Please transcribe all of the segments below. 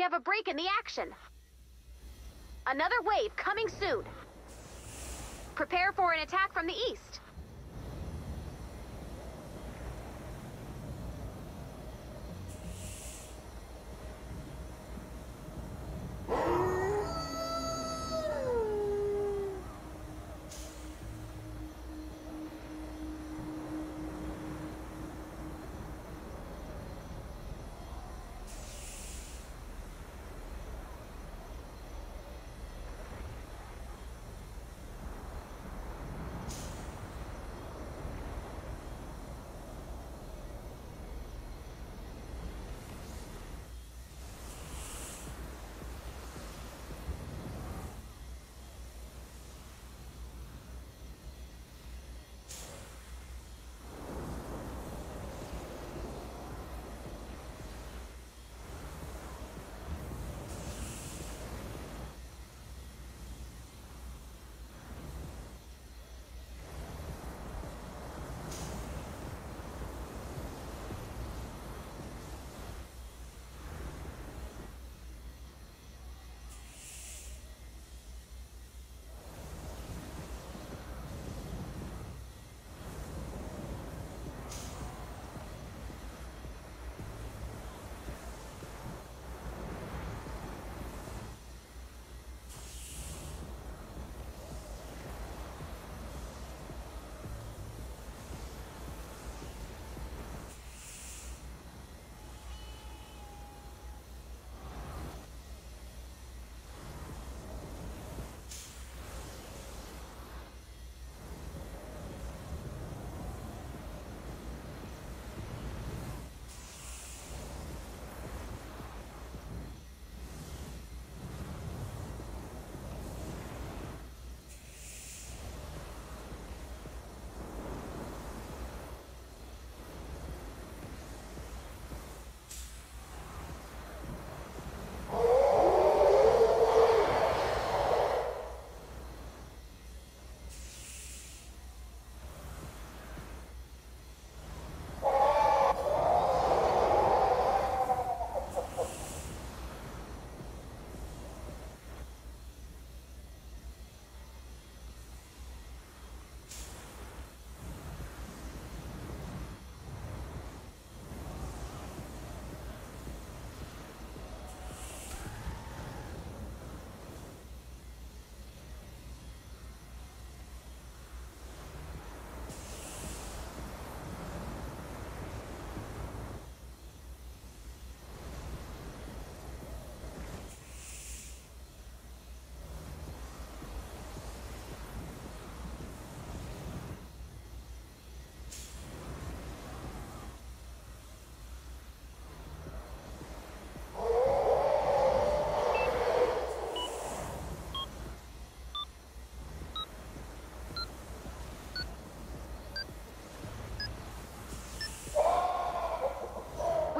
We have a break in the action. Another wave coming soon. Prepare for an attack from the east.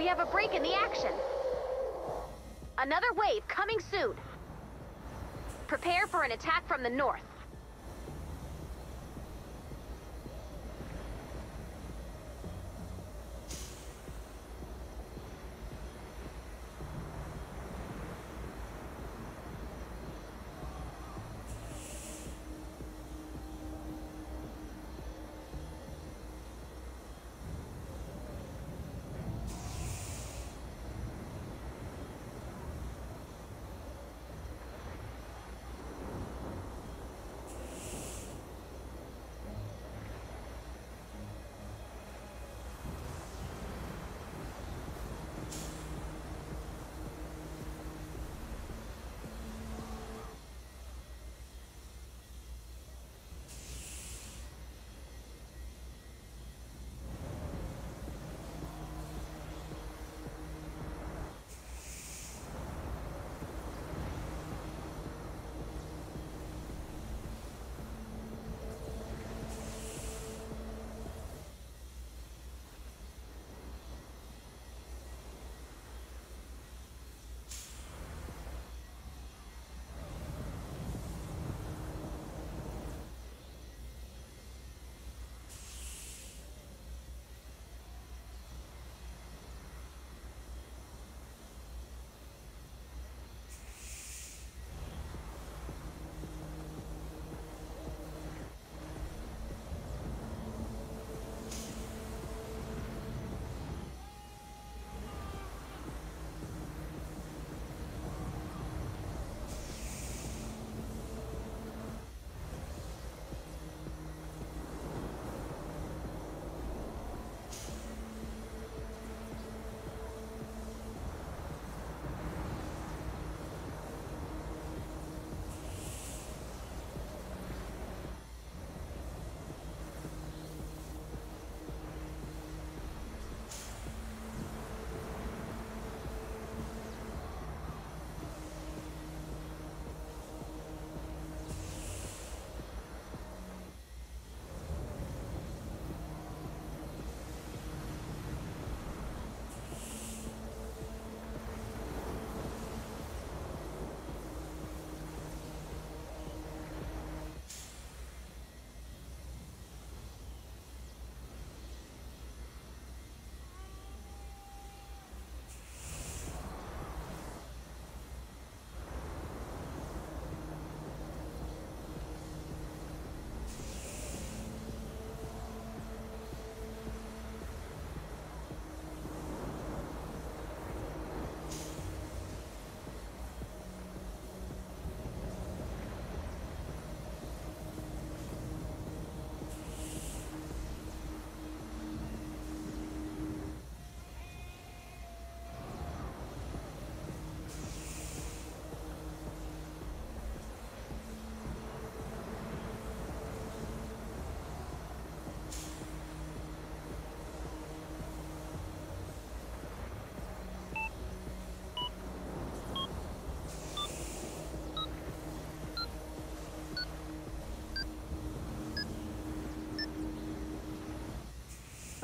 We have a break in the action. Another wave coming soon. Prepare for an attack from the north.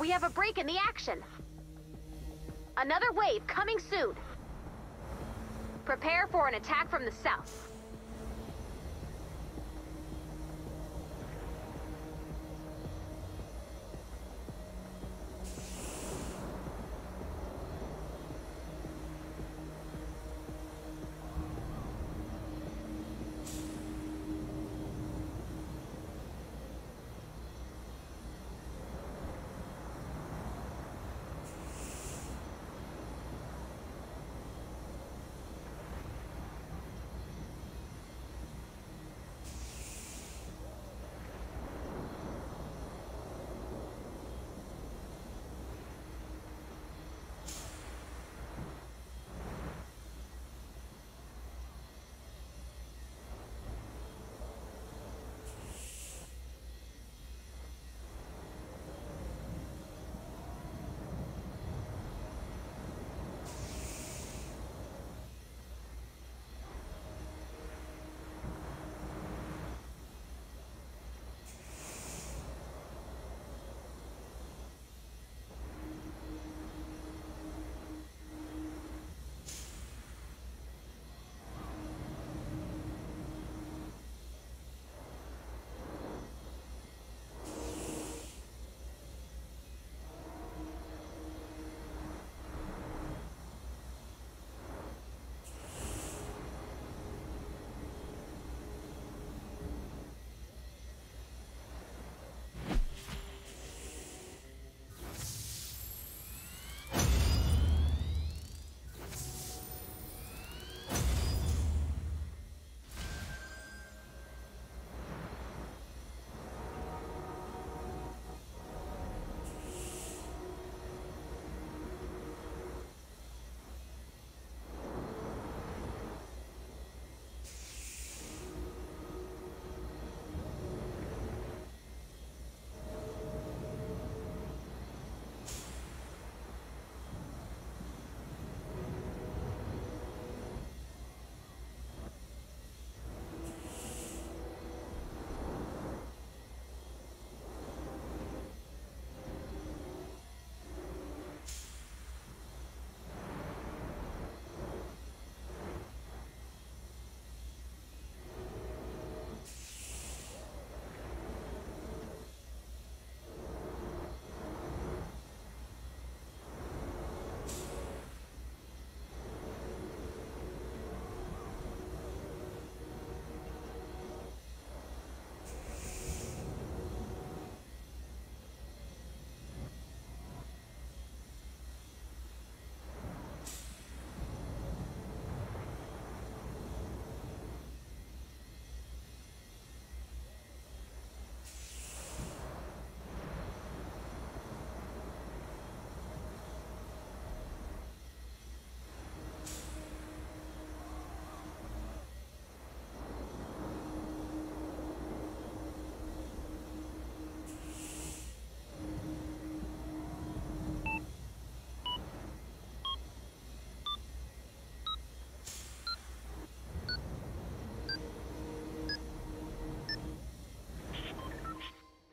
We have a break in the action. Another wave coming soon. Prepare for an attack from the south.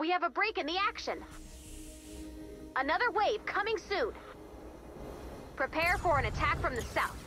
We have a break in the action. Another wave coming soon. Prepare for an attack from the south.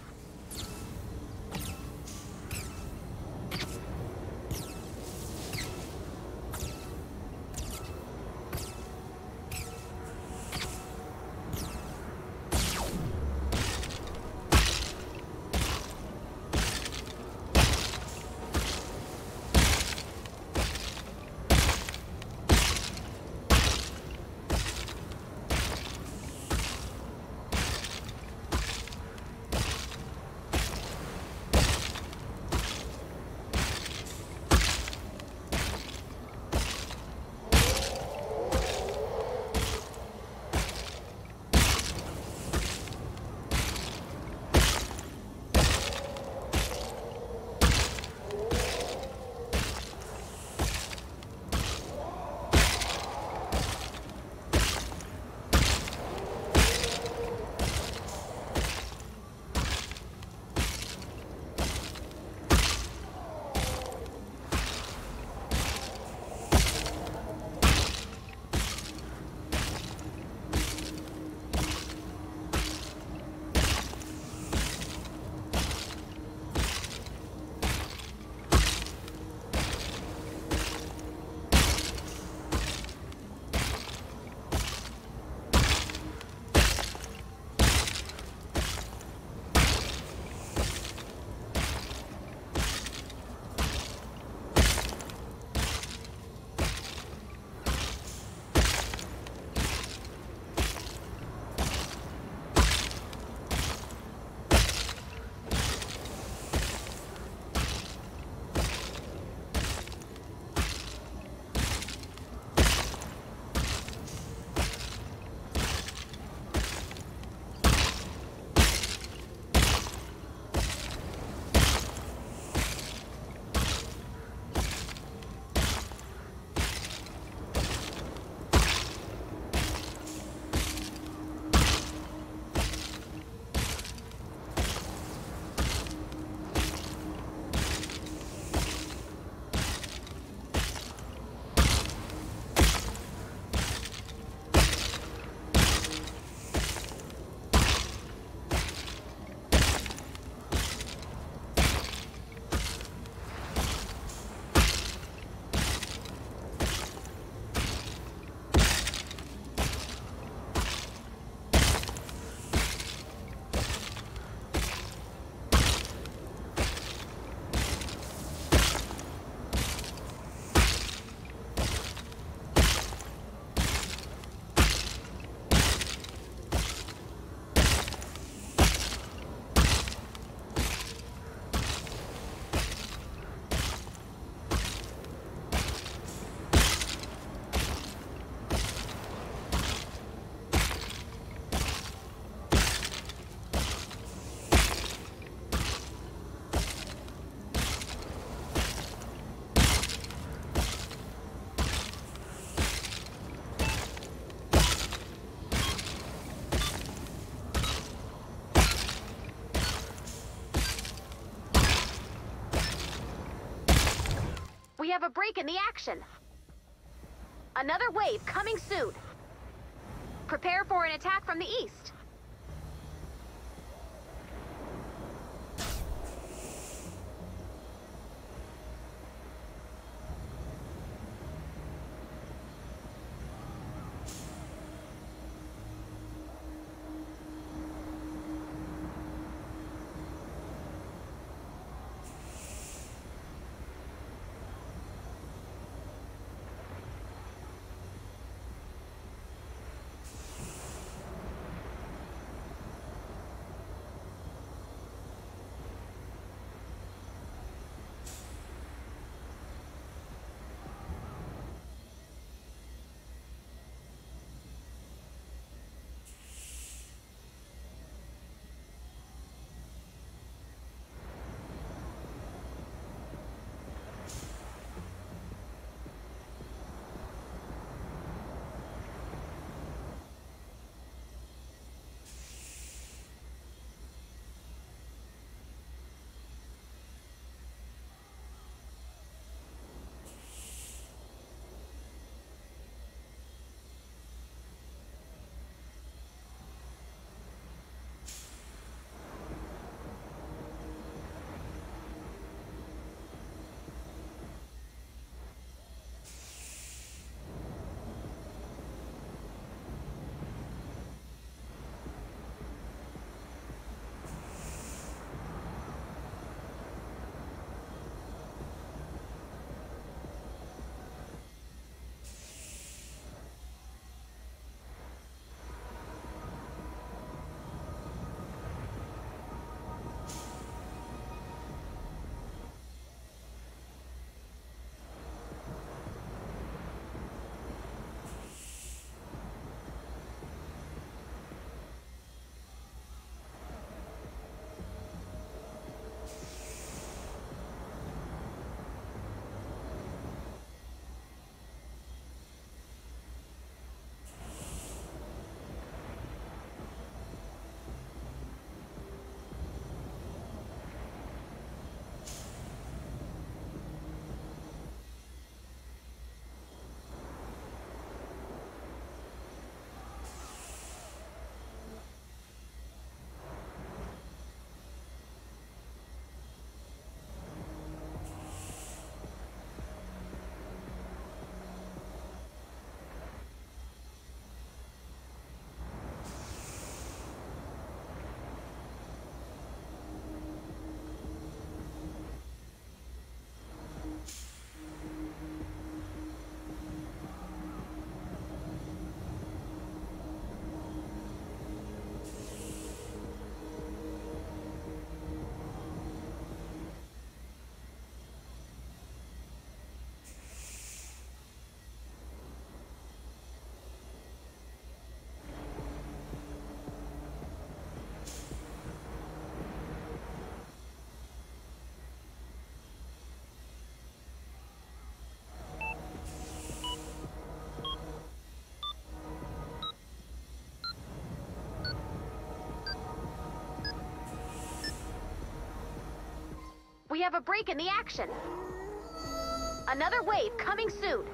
Have a break in the action. Another wave coming soon. Prepare for an attack from the east. We have a break in the action. Another wave coming soon.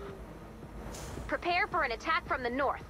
Prepare for an attack from the north.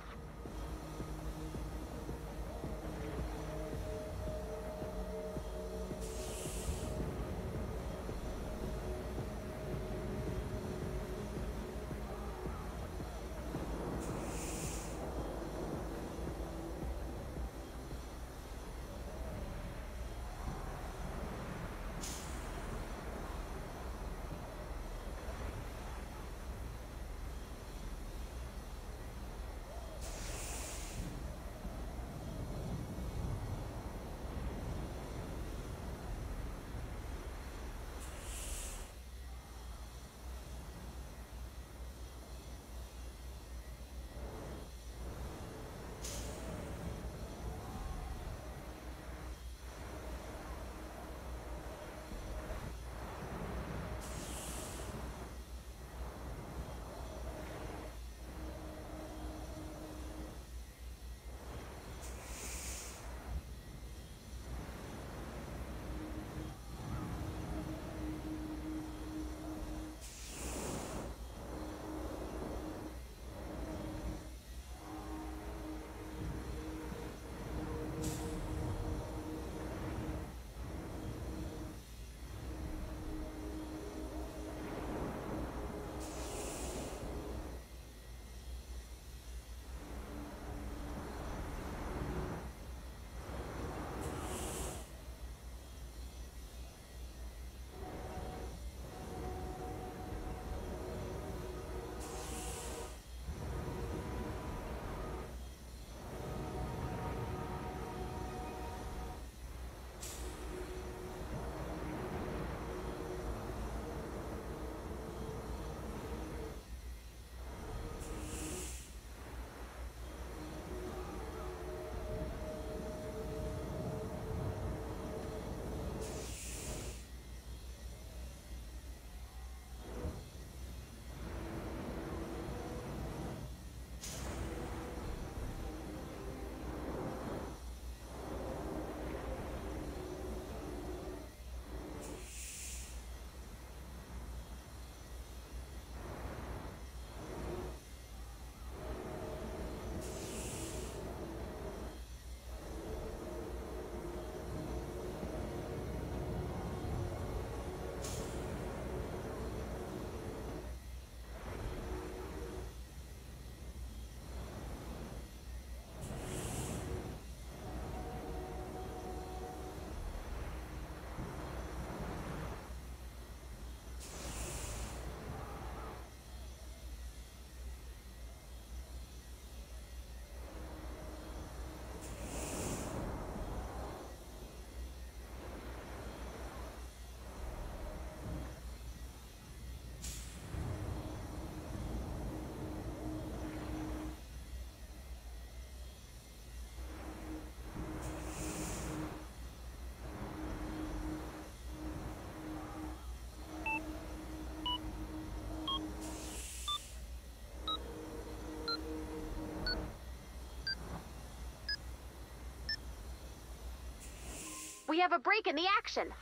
We have a break in the action.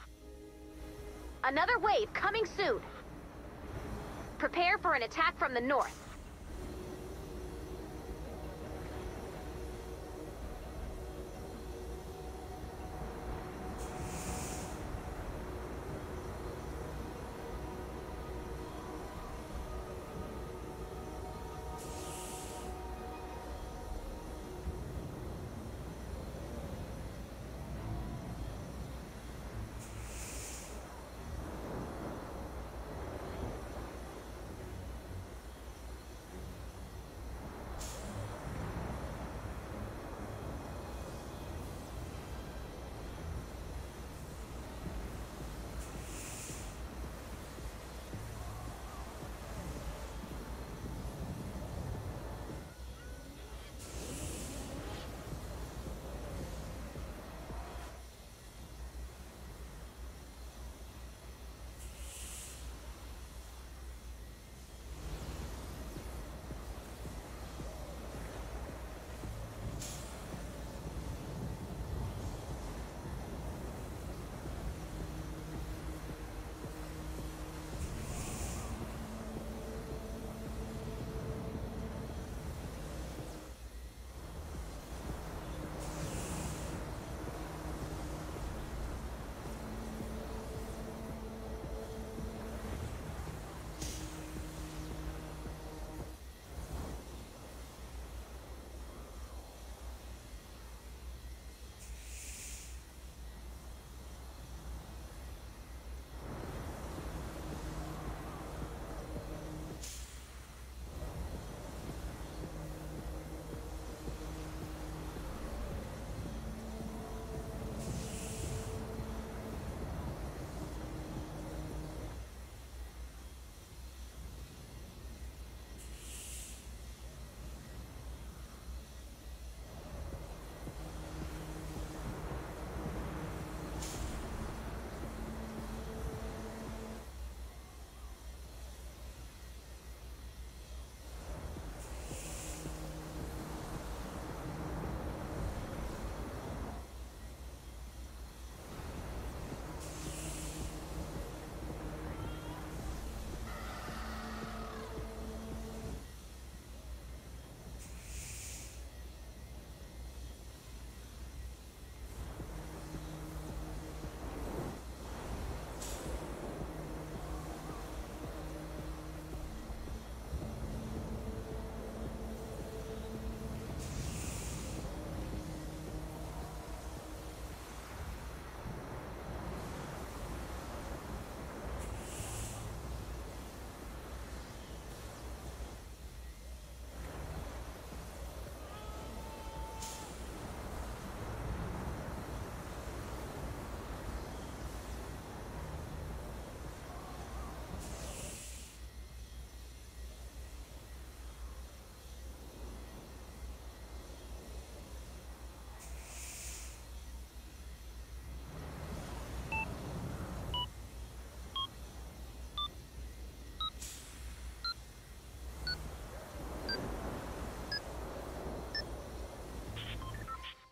Another wave coming soon. Prepare for an attack from the north.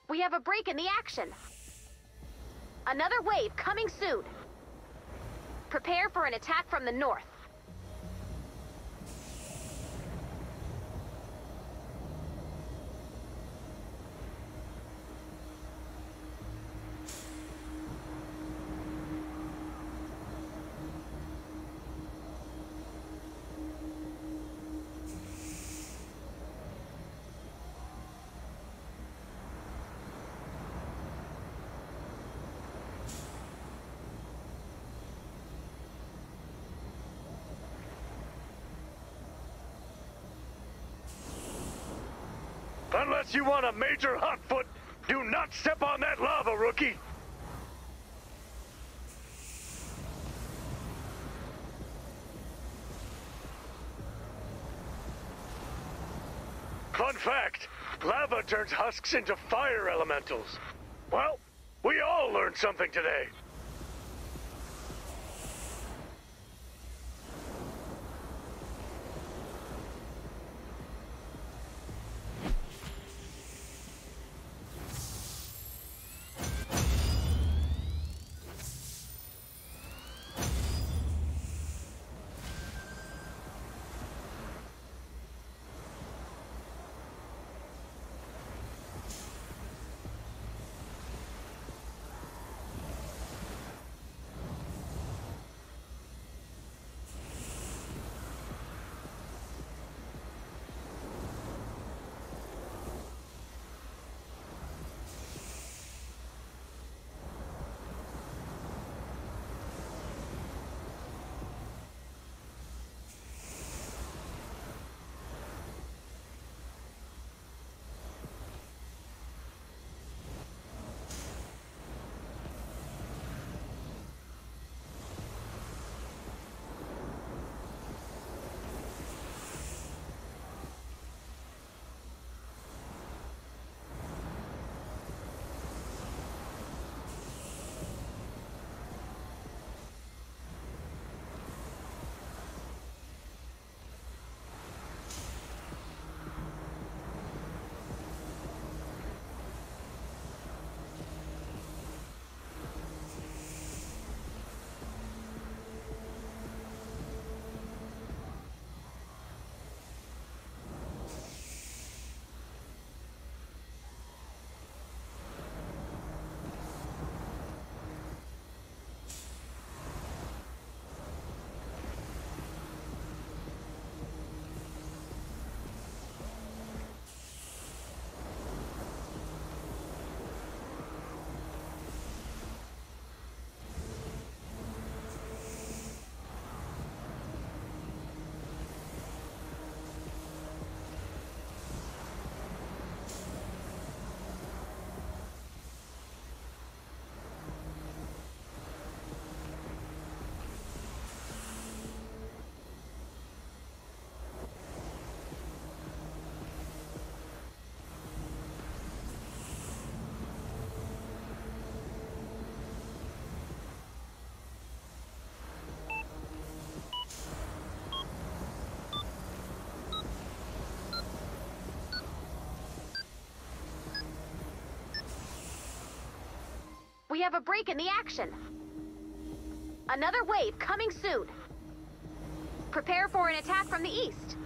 We have a break in the action. Another wave coming soon. Prepare for an attack from the north. Unless you want a major hotfoot, do not step on that lava, rookie! Fun fact, lava turns husks into fire elementals. Well, we all learned something today. We have a break in the action. Another wave coming soon. Prepare for an attack from the east.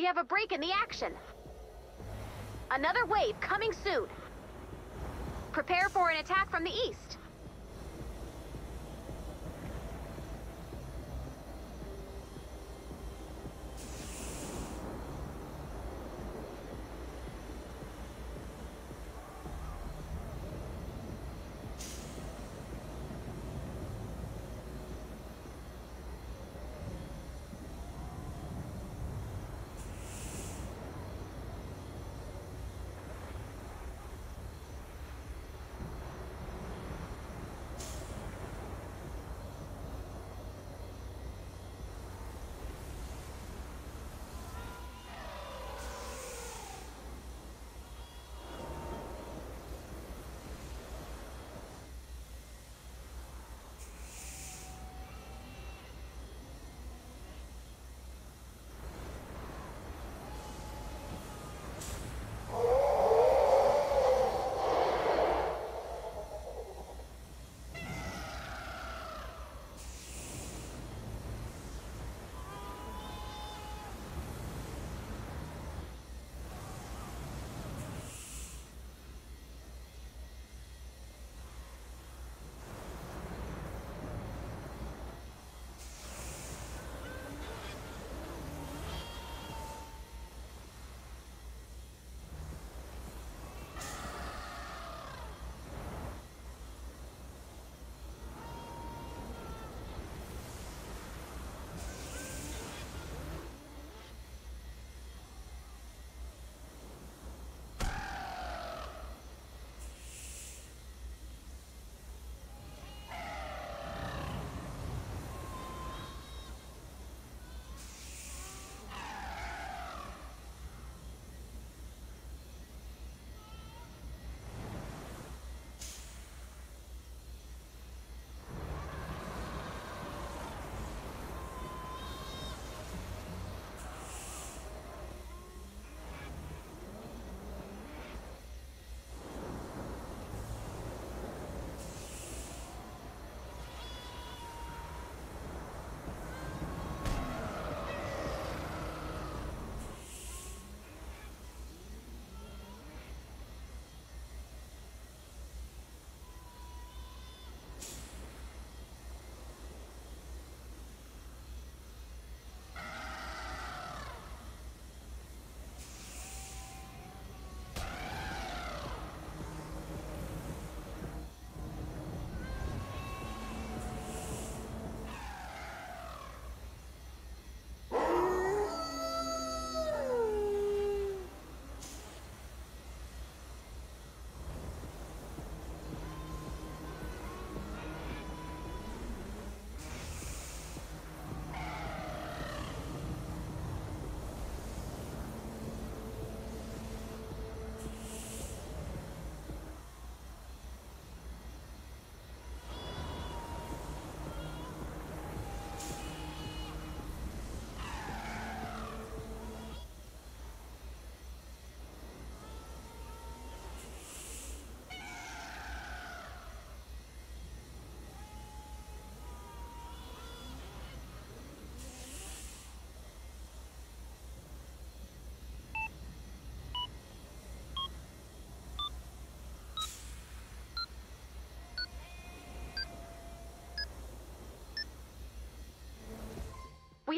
We have a break in the action. Another wave coming soon. Prepare for an attack from the east.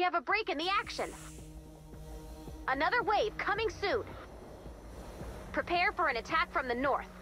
Have a break in the action. Another wave coming soon. Prepare for an attack from the north.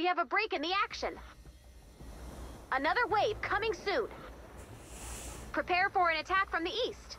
We have a break in the action. Another wave coming soon. Prepare for an attack from the east.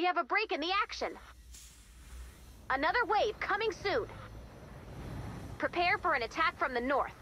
We have a break in the action. Another wave coming soon. Prepare for an attack from the north.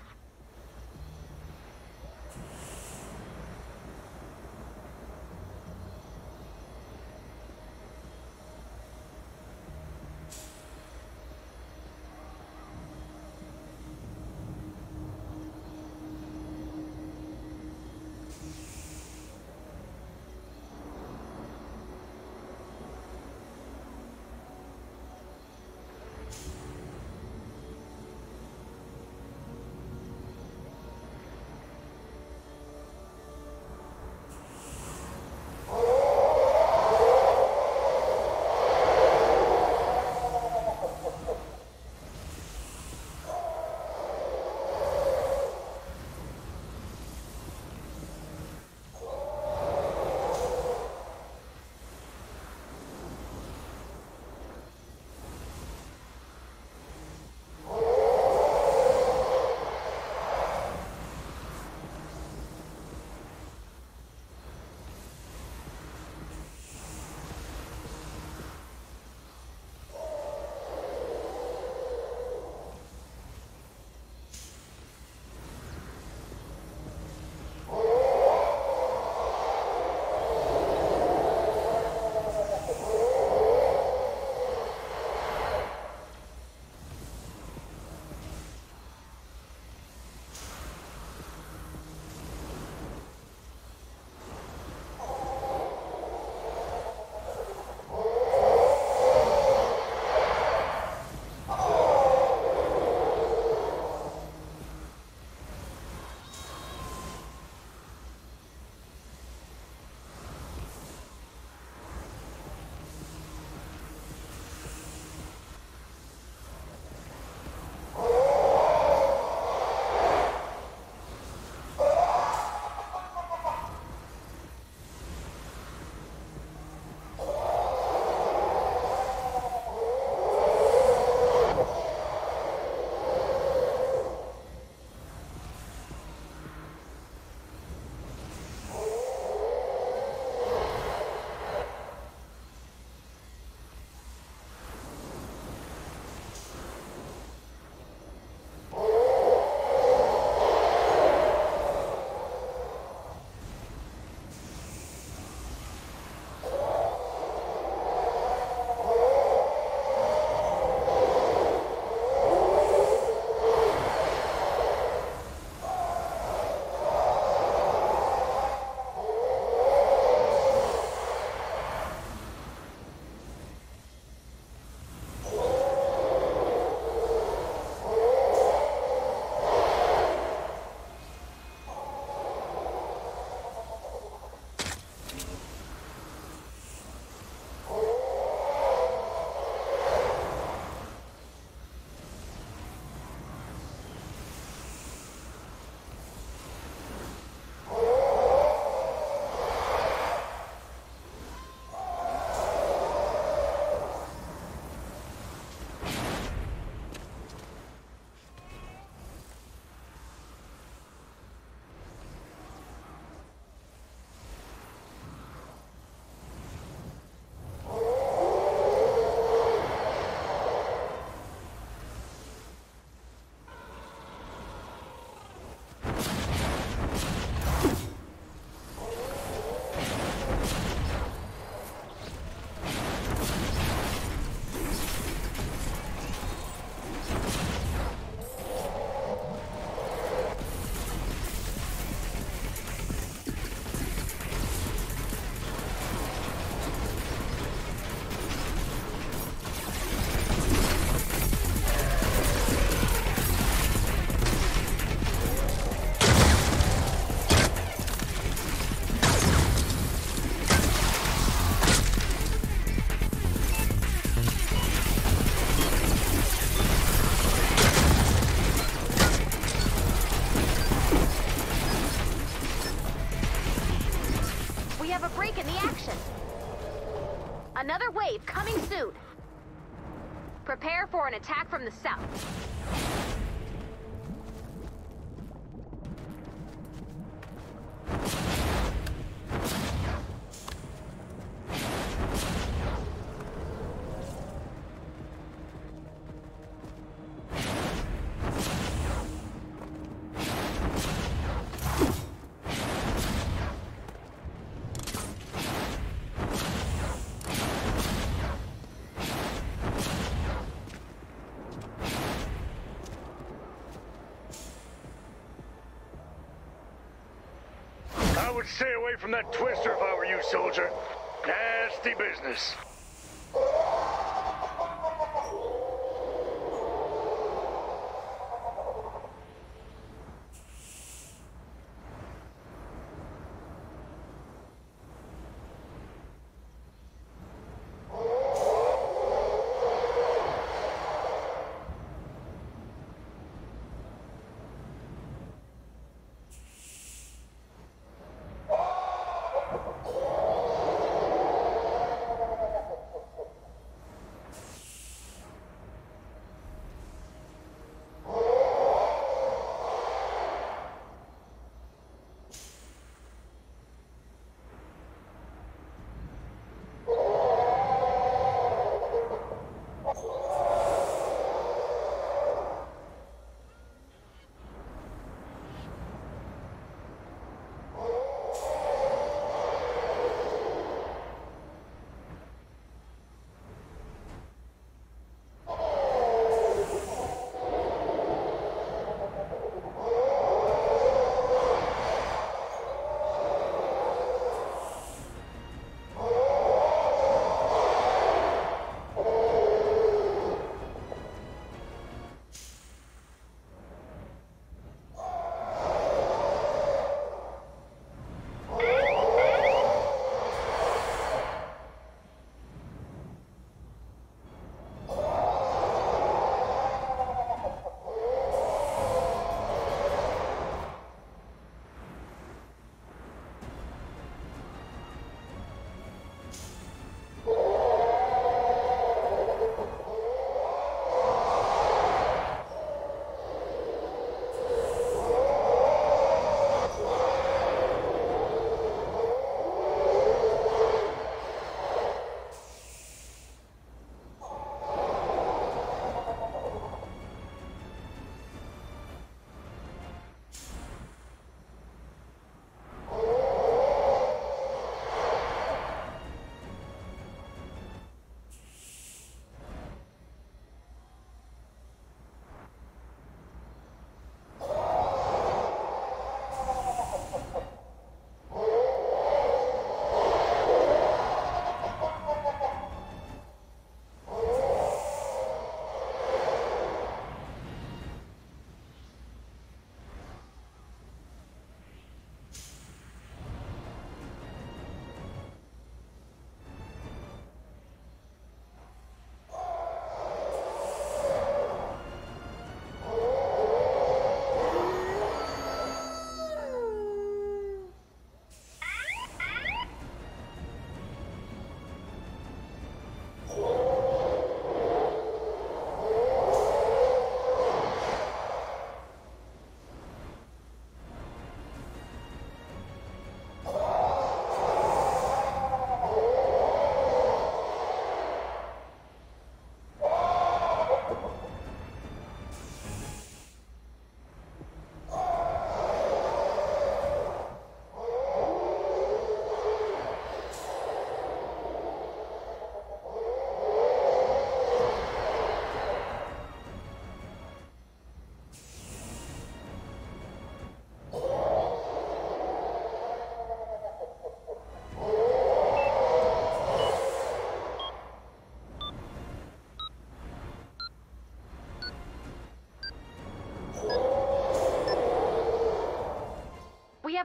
An attack from the south.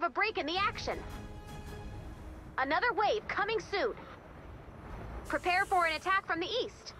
A break in the action. Another wave coming soon. Prepare for an attack from the east.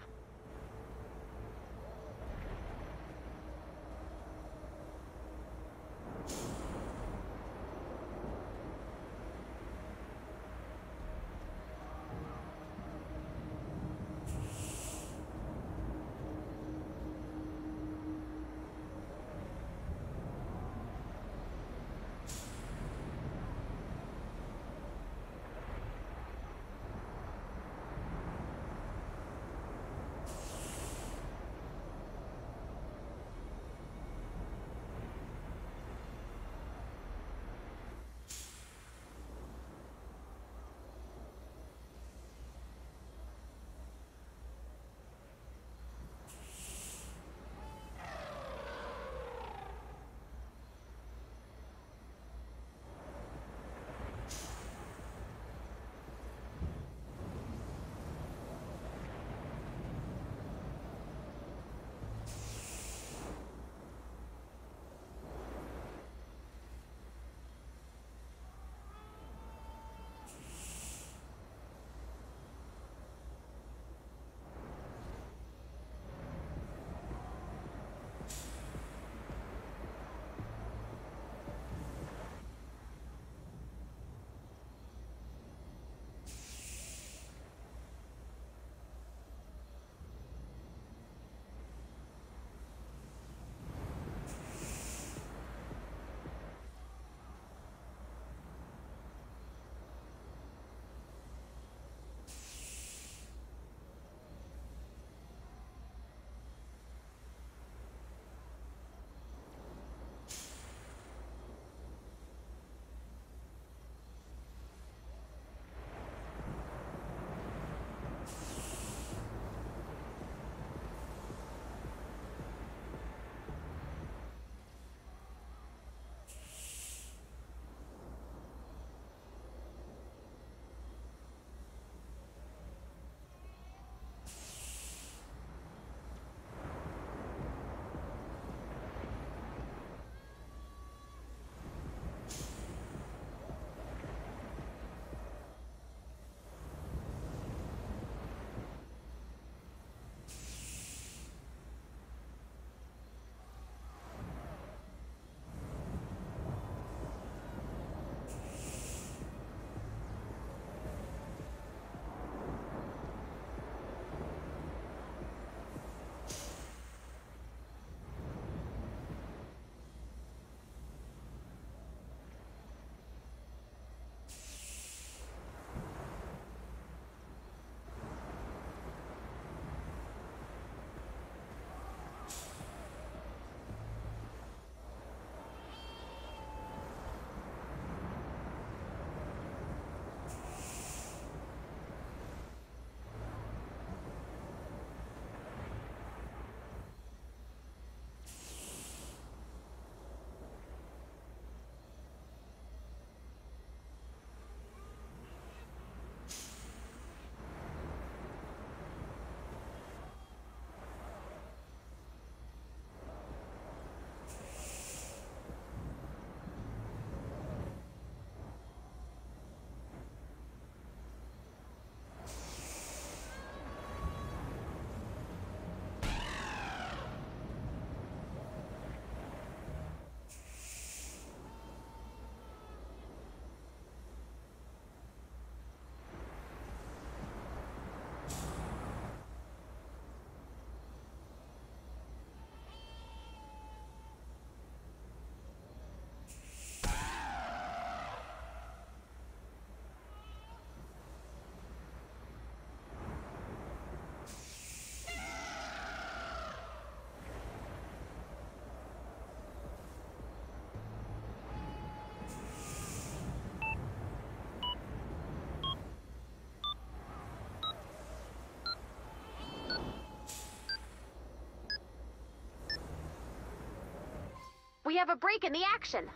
We have a break in the action.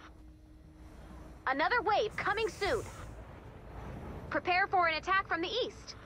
Another wave coming soon. Prepare for an attack from the east.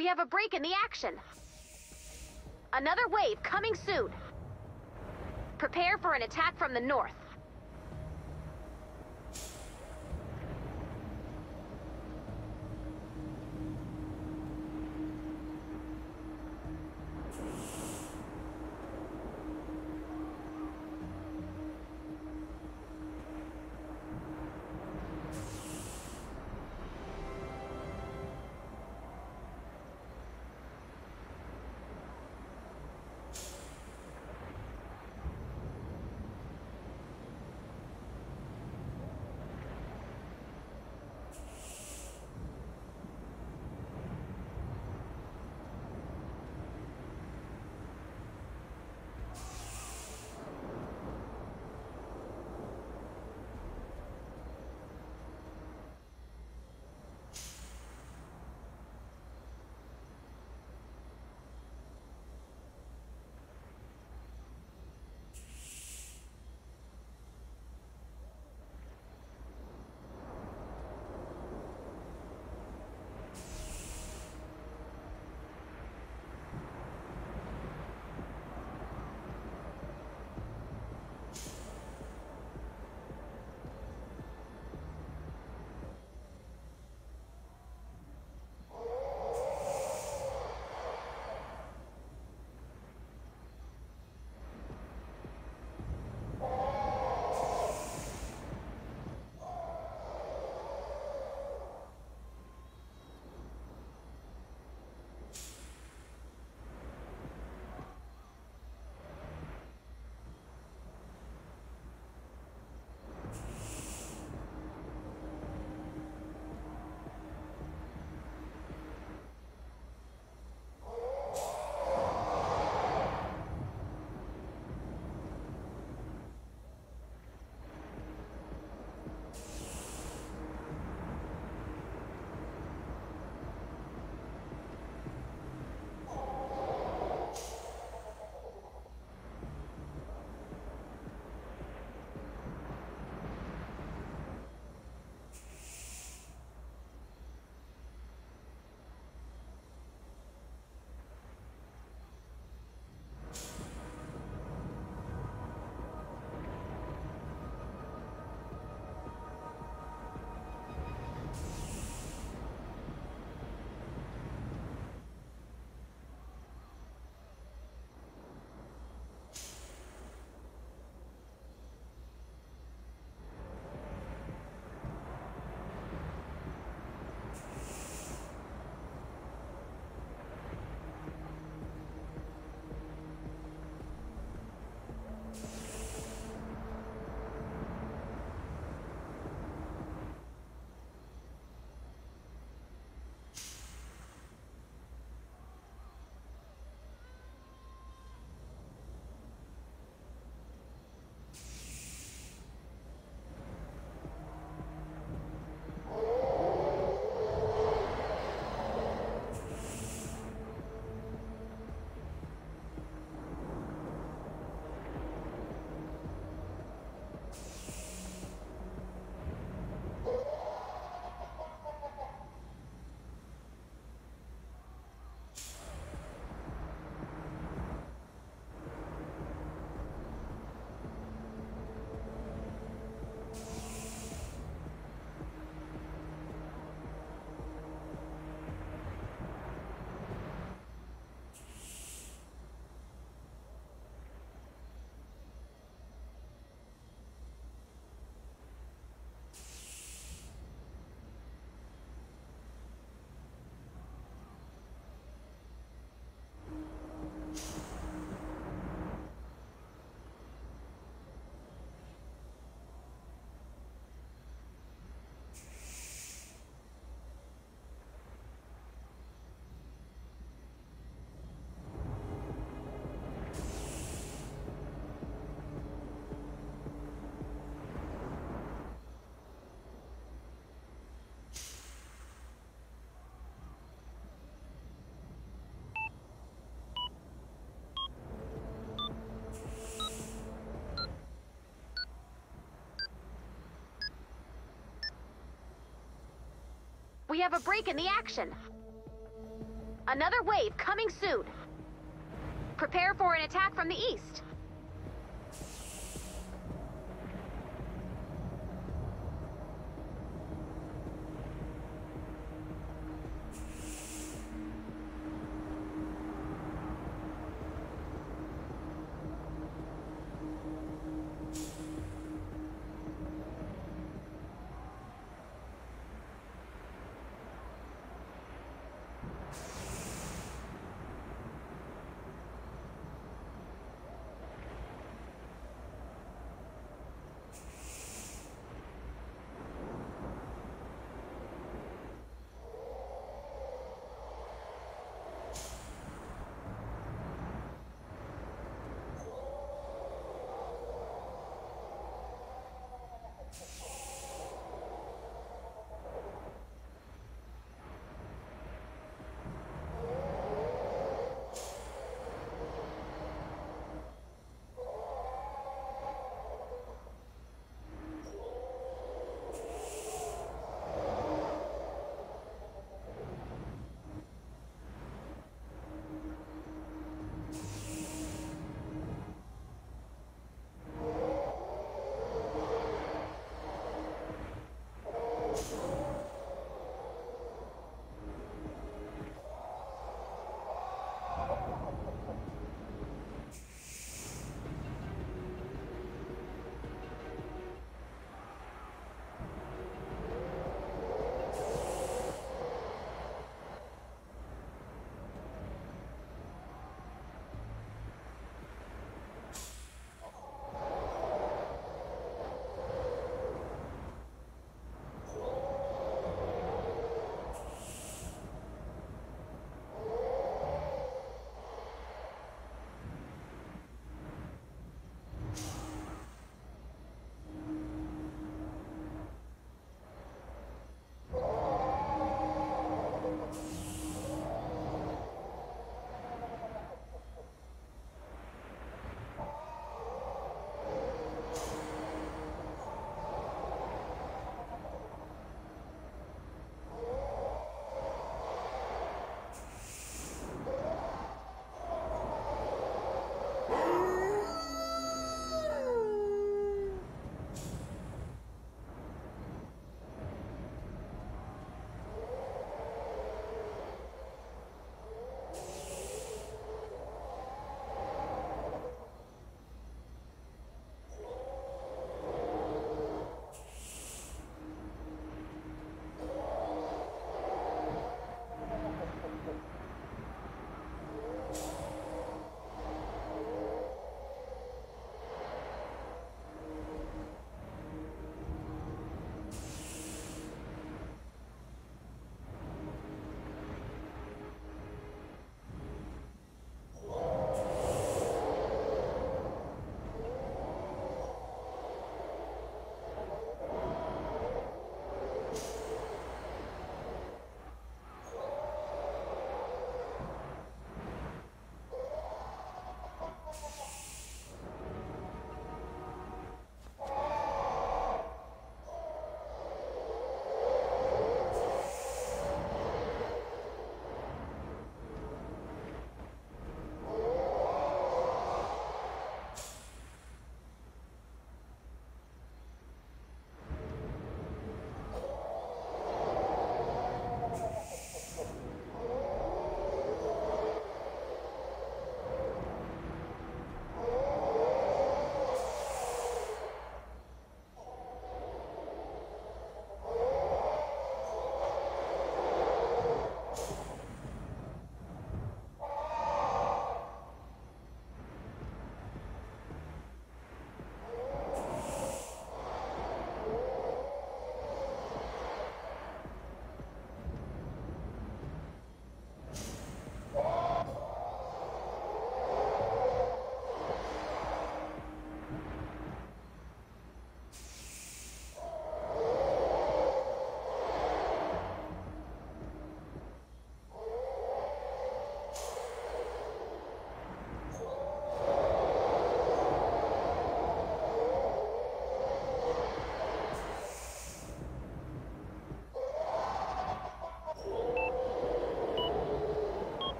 We have a break in the action. Another wave coming soon. Prepare for an attack from the north. We have a break in the action. Another wave coming soon. Prepare for an attack from the east.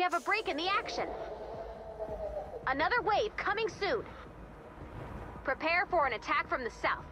Have a break in the action. Another wave coming soon. Prepare for an attack from the south.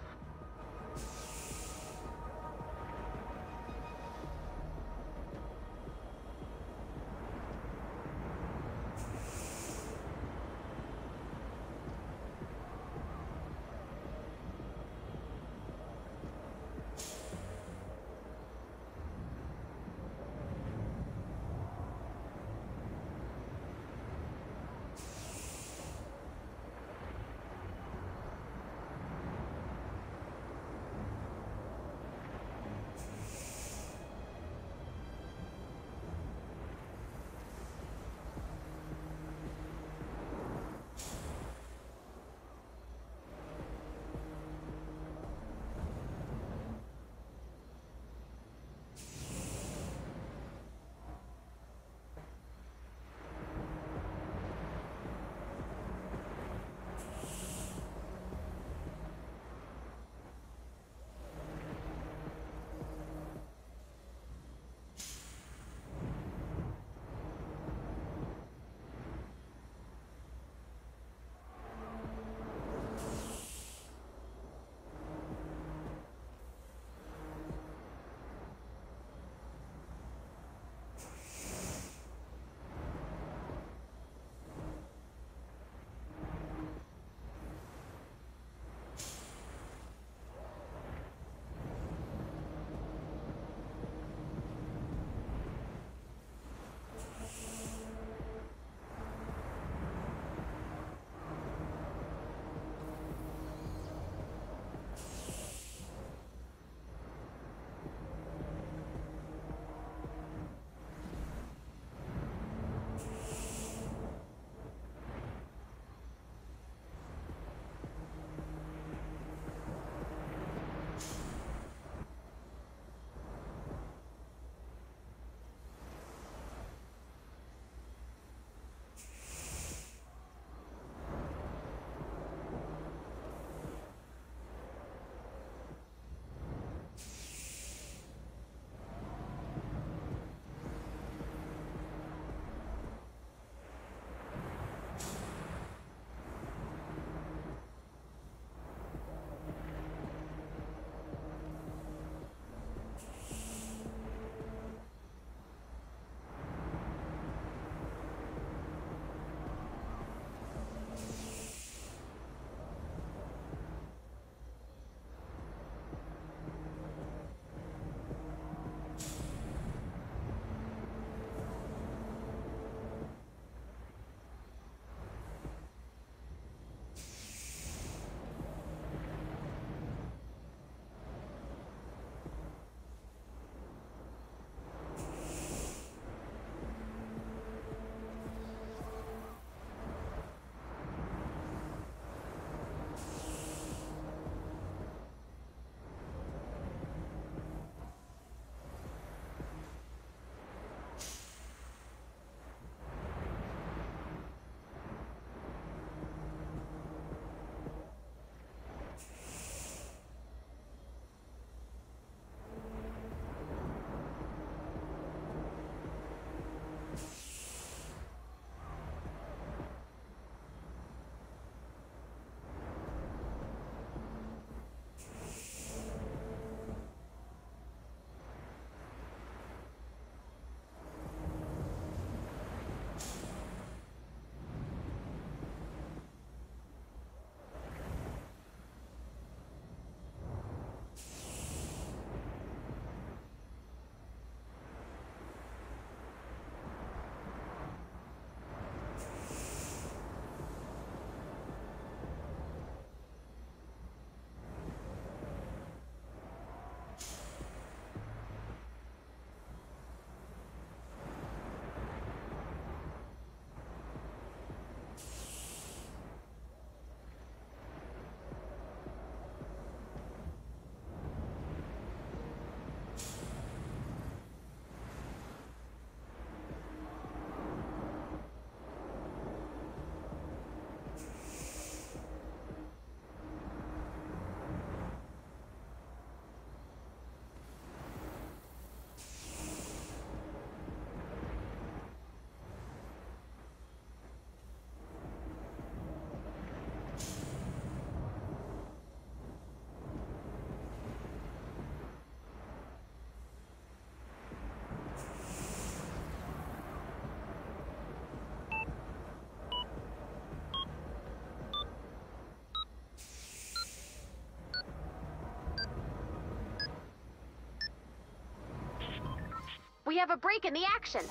Have a break in the action.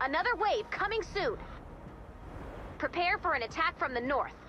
Another wave coming soon. Prepare for an attack from the north.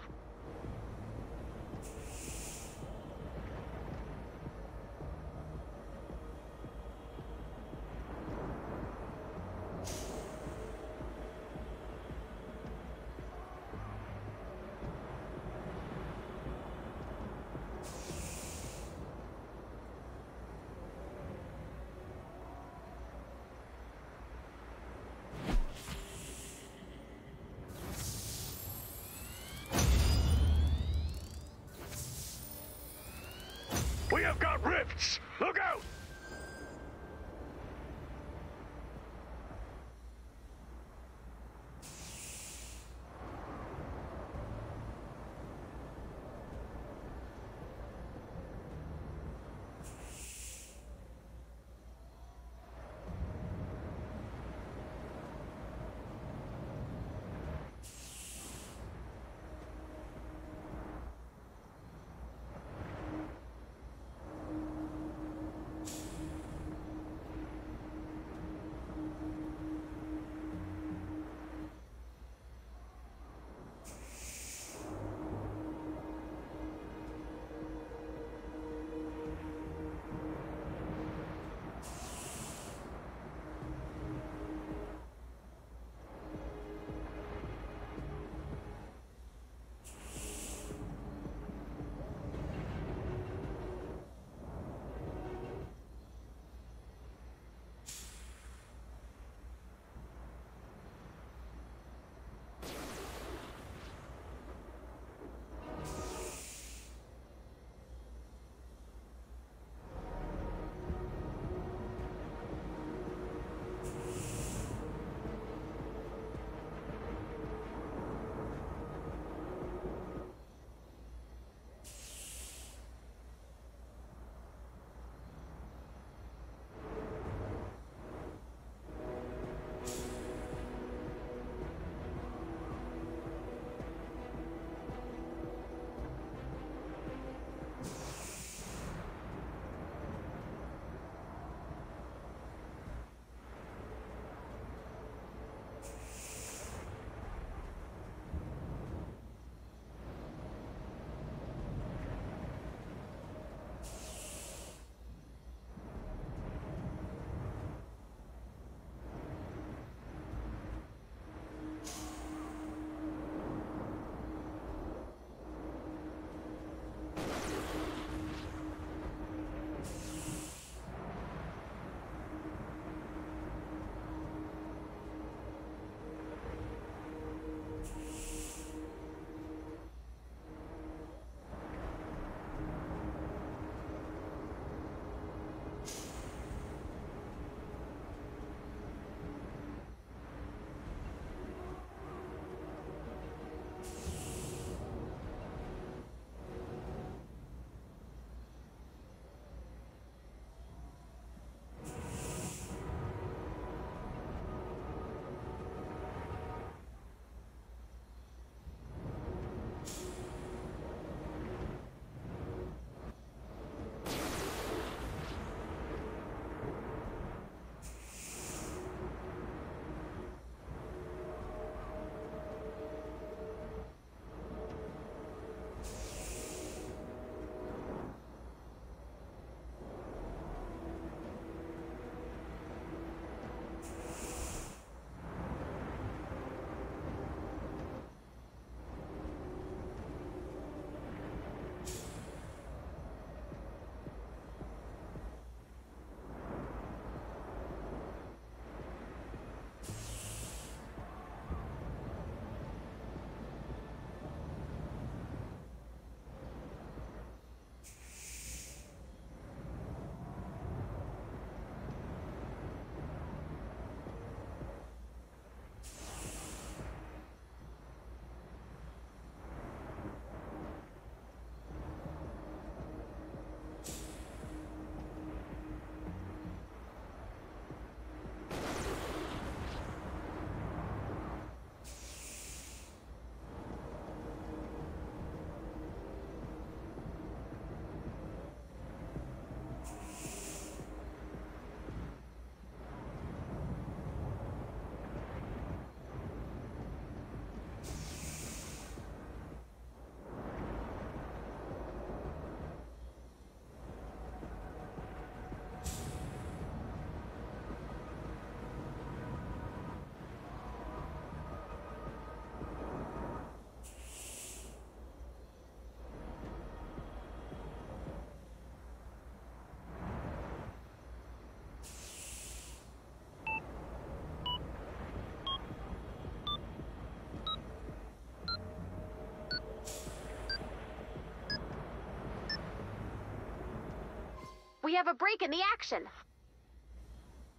Have a break in the action.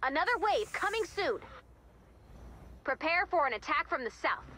Another wave coming soon. Prepare for an attack from the south.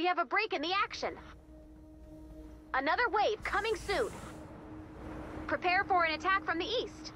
We have a break in the action. Another wave coming soon. Prepare for an attack from the east.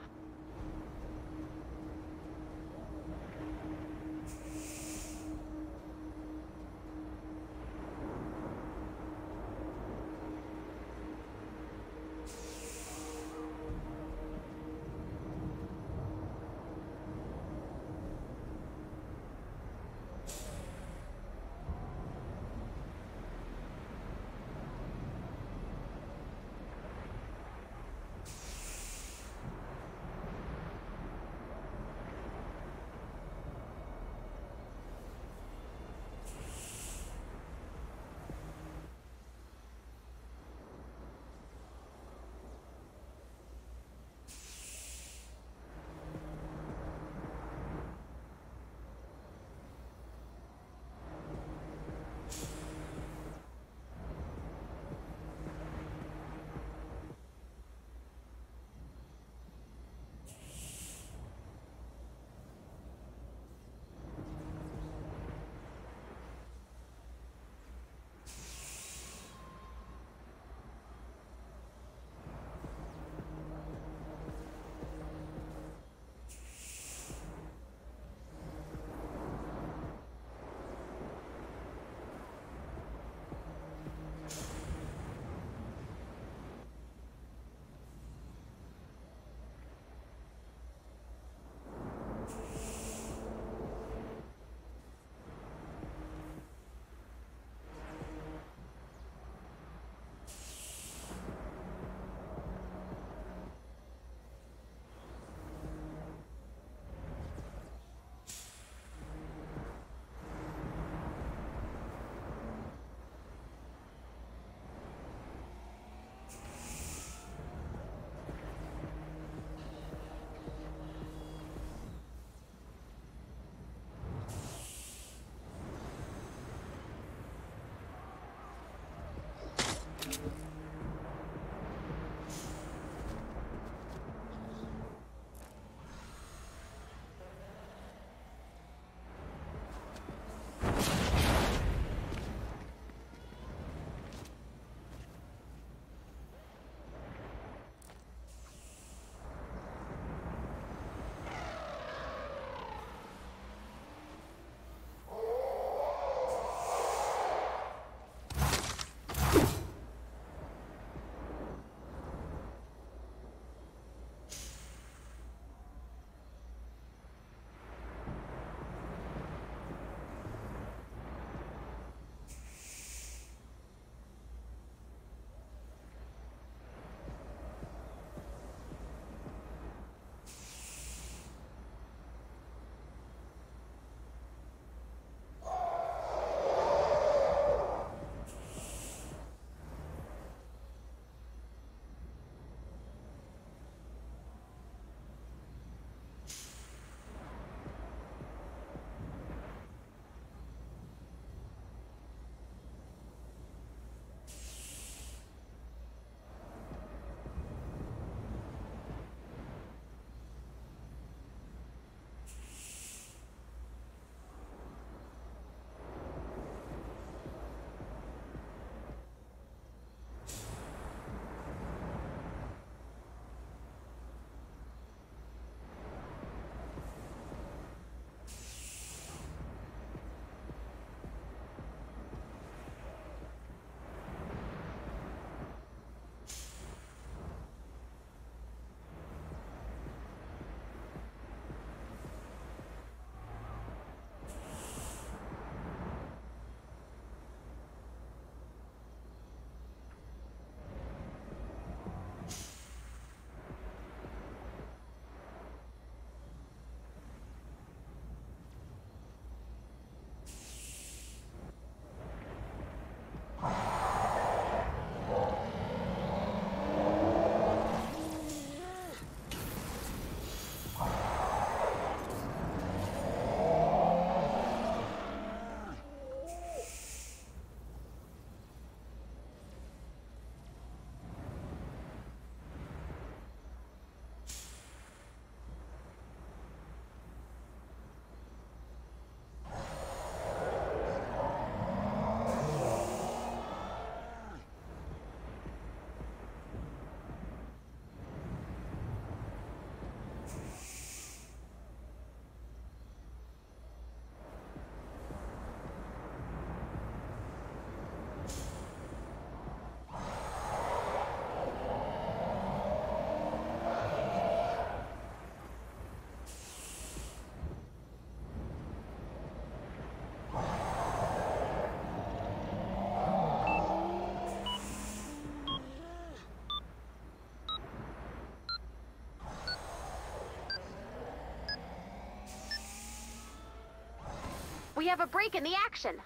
We have a break in the action.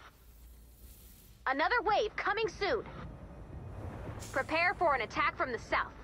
Another wave coming soon. Prepare for an attack from the south.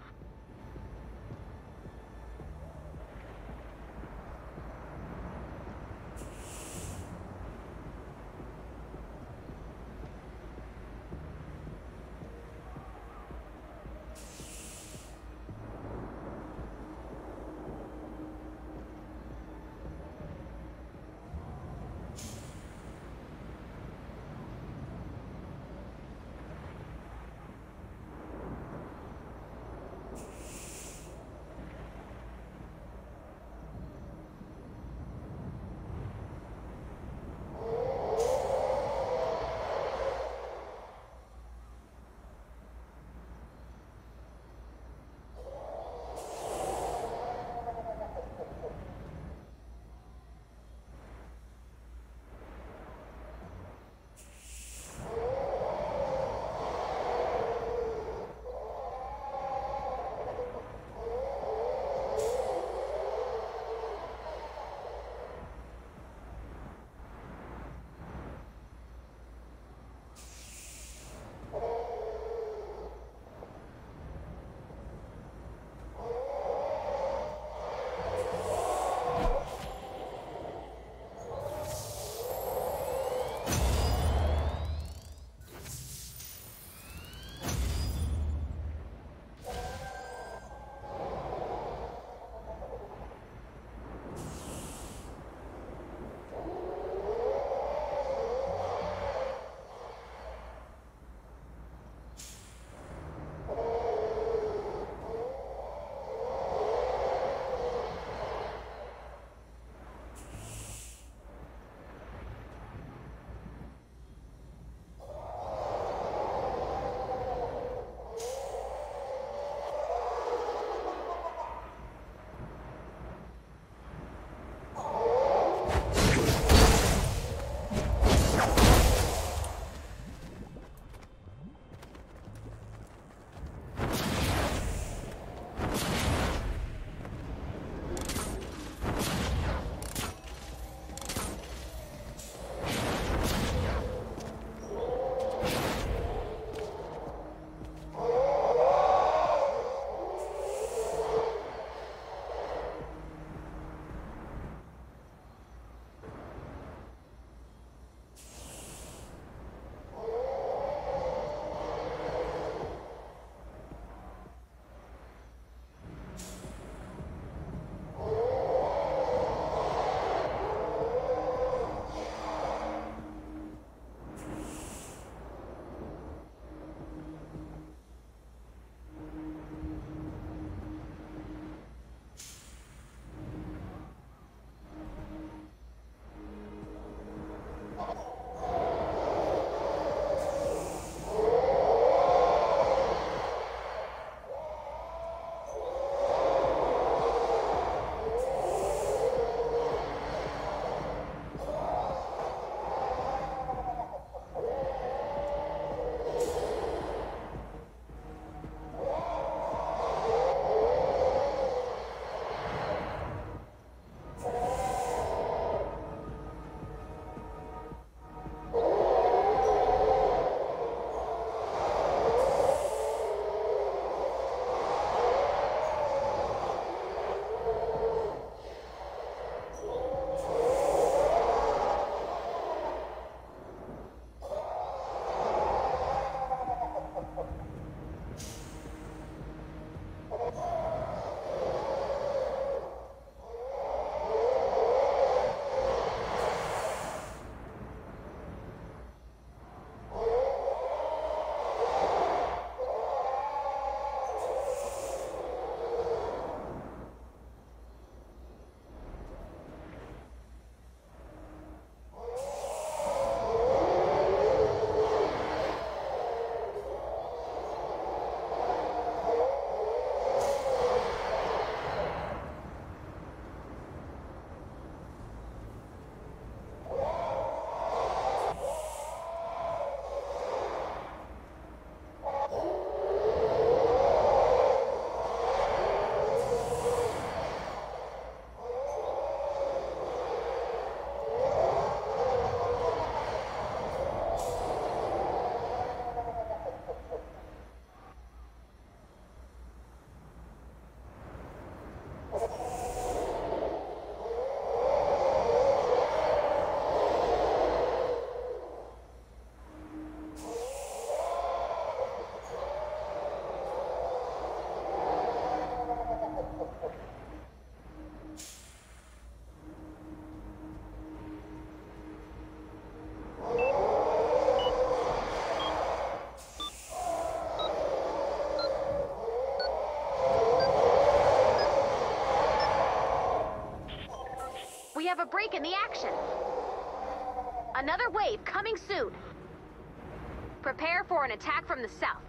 Have a break in the action. Another wave coming soon. Prepare for an attack from the south.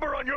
Number on your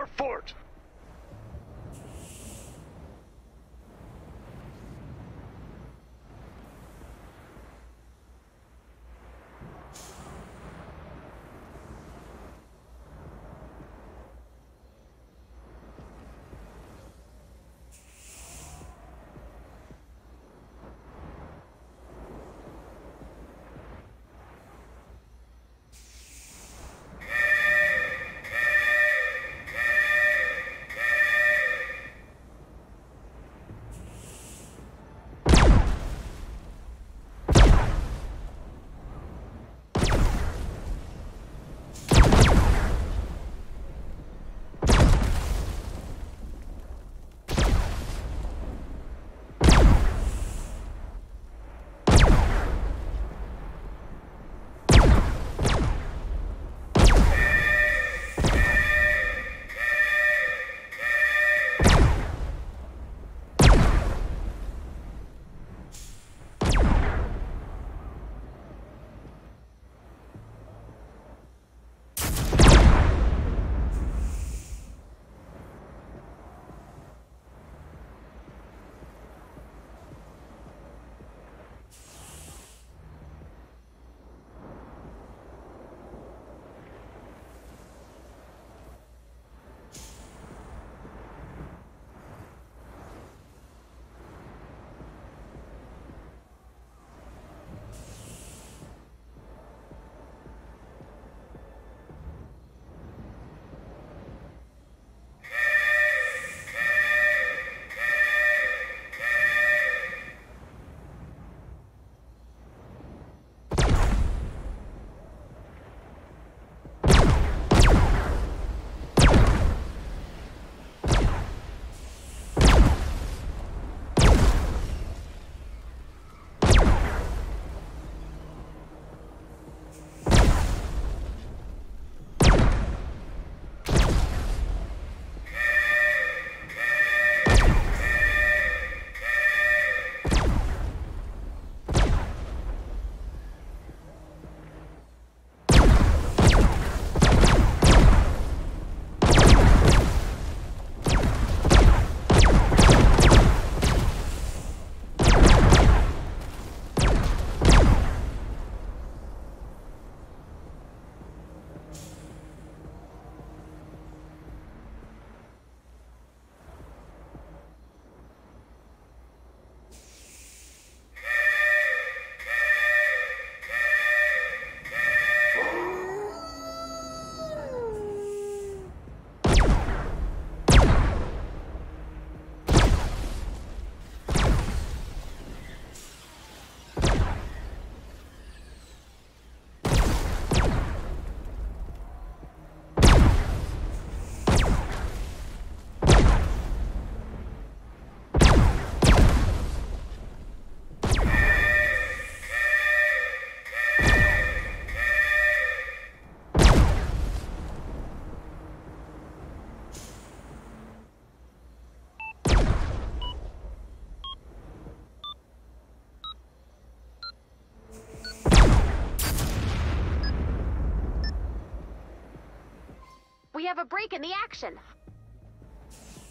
have a break in the action.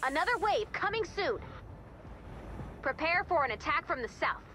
Another wave coming soon. Prepare for an attack from the south.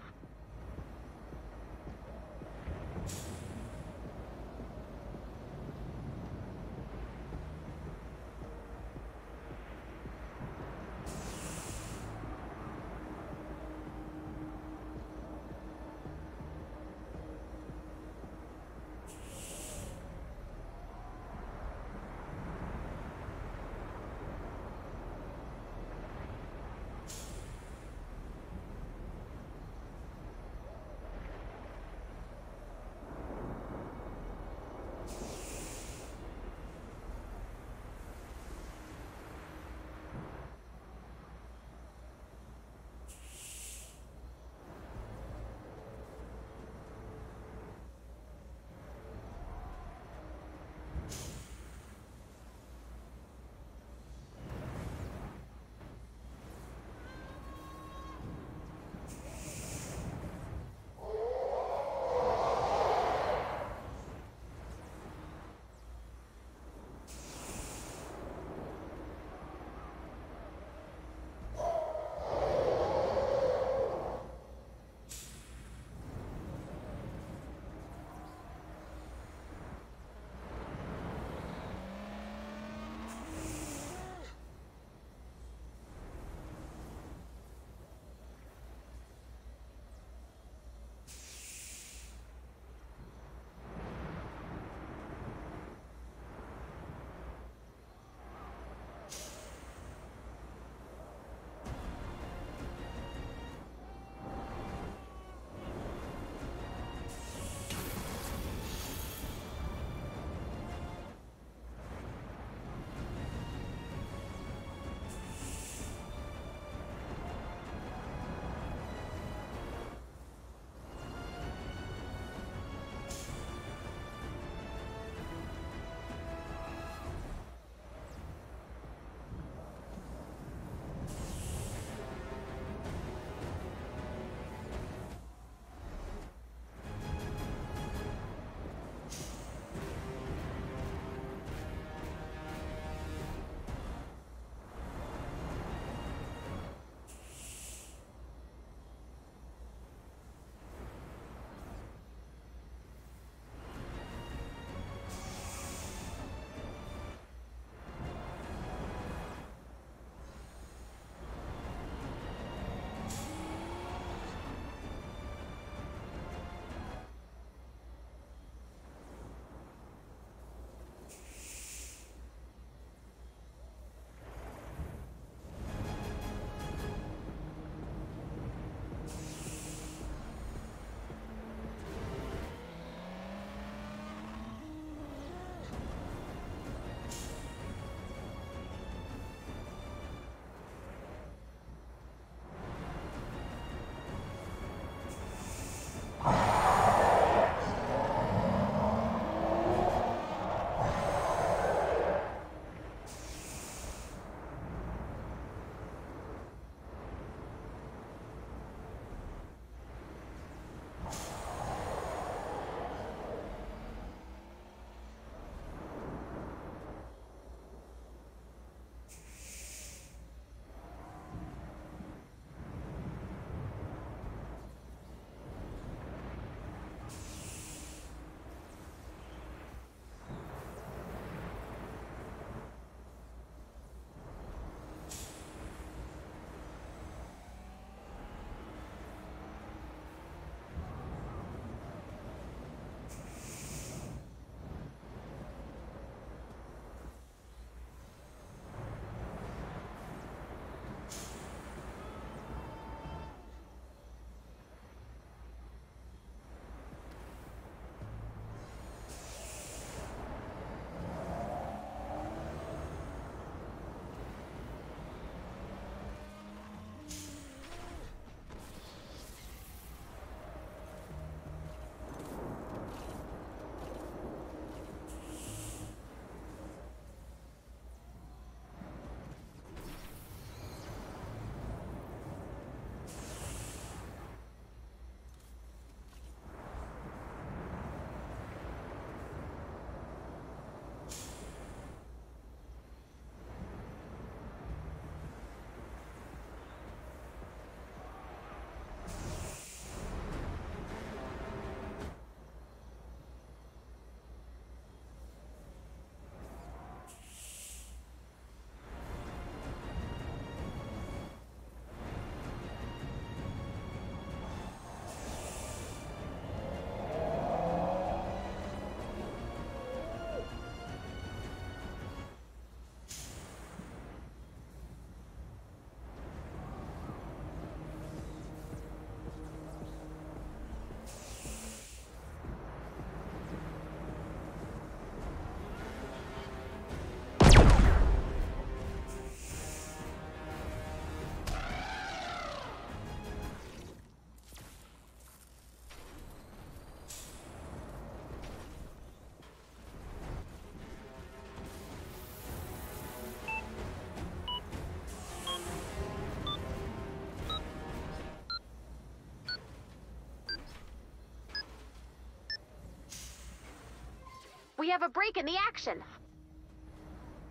We have a break in the action.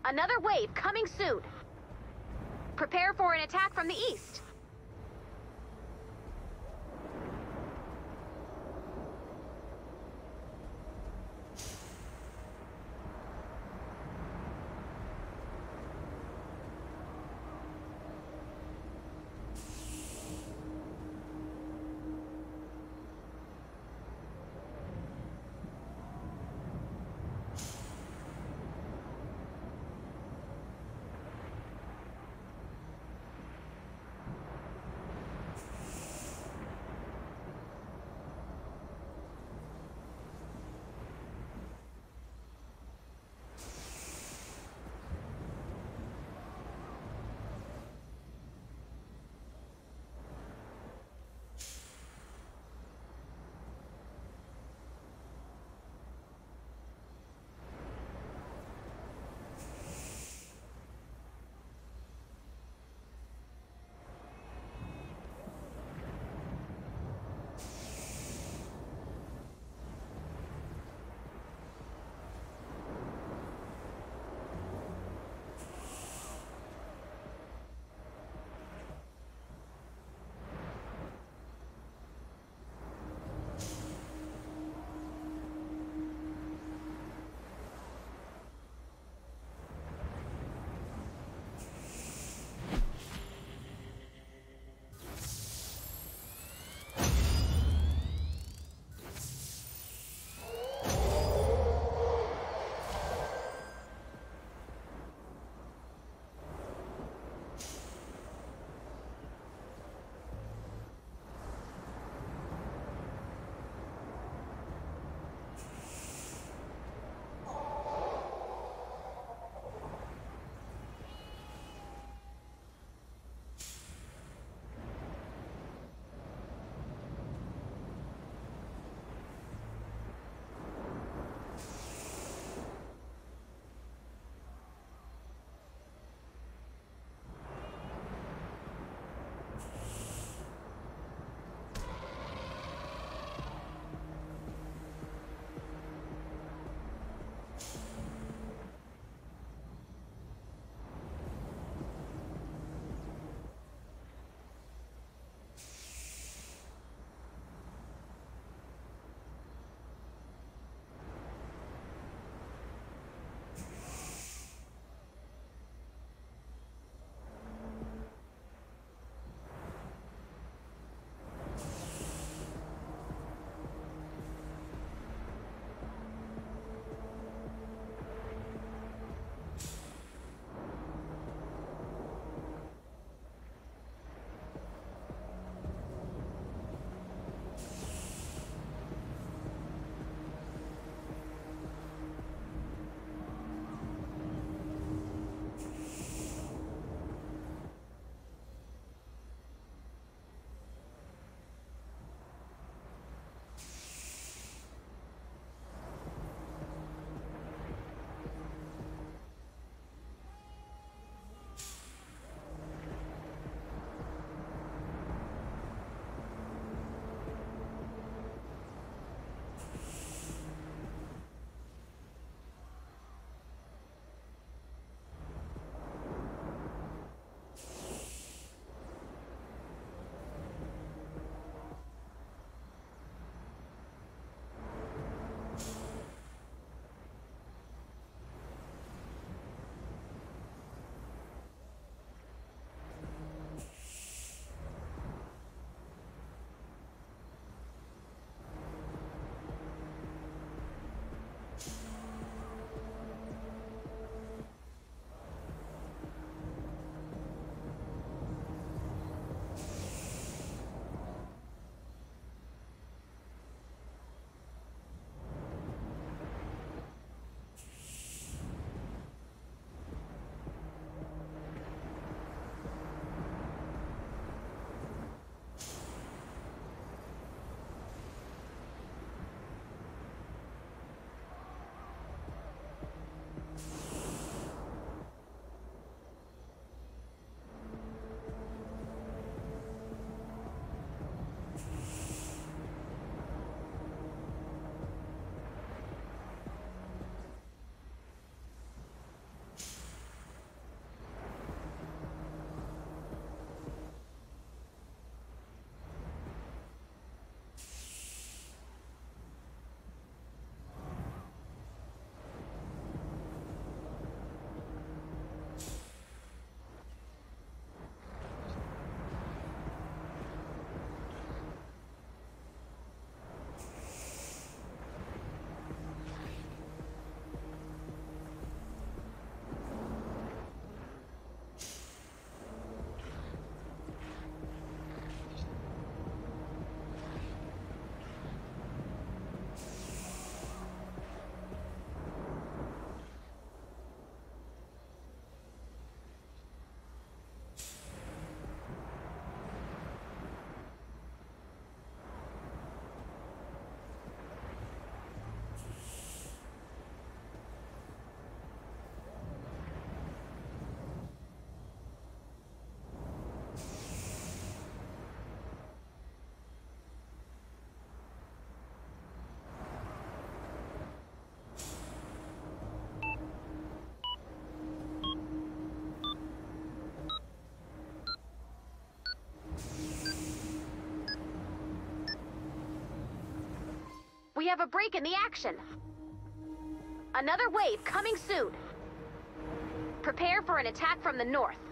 Another wave coming soon. Prepare for an attack from the east. We have a break in the action. Another wave coming soon. Prepare for an attack from the north.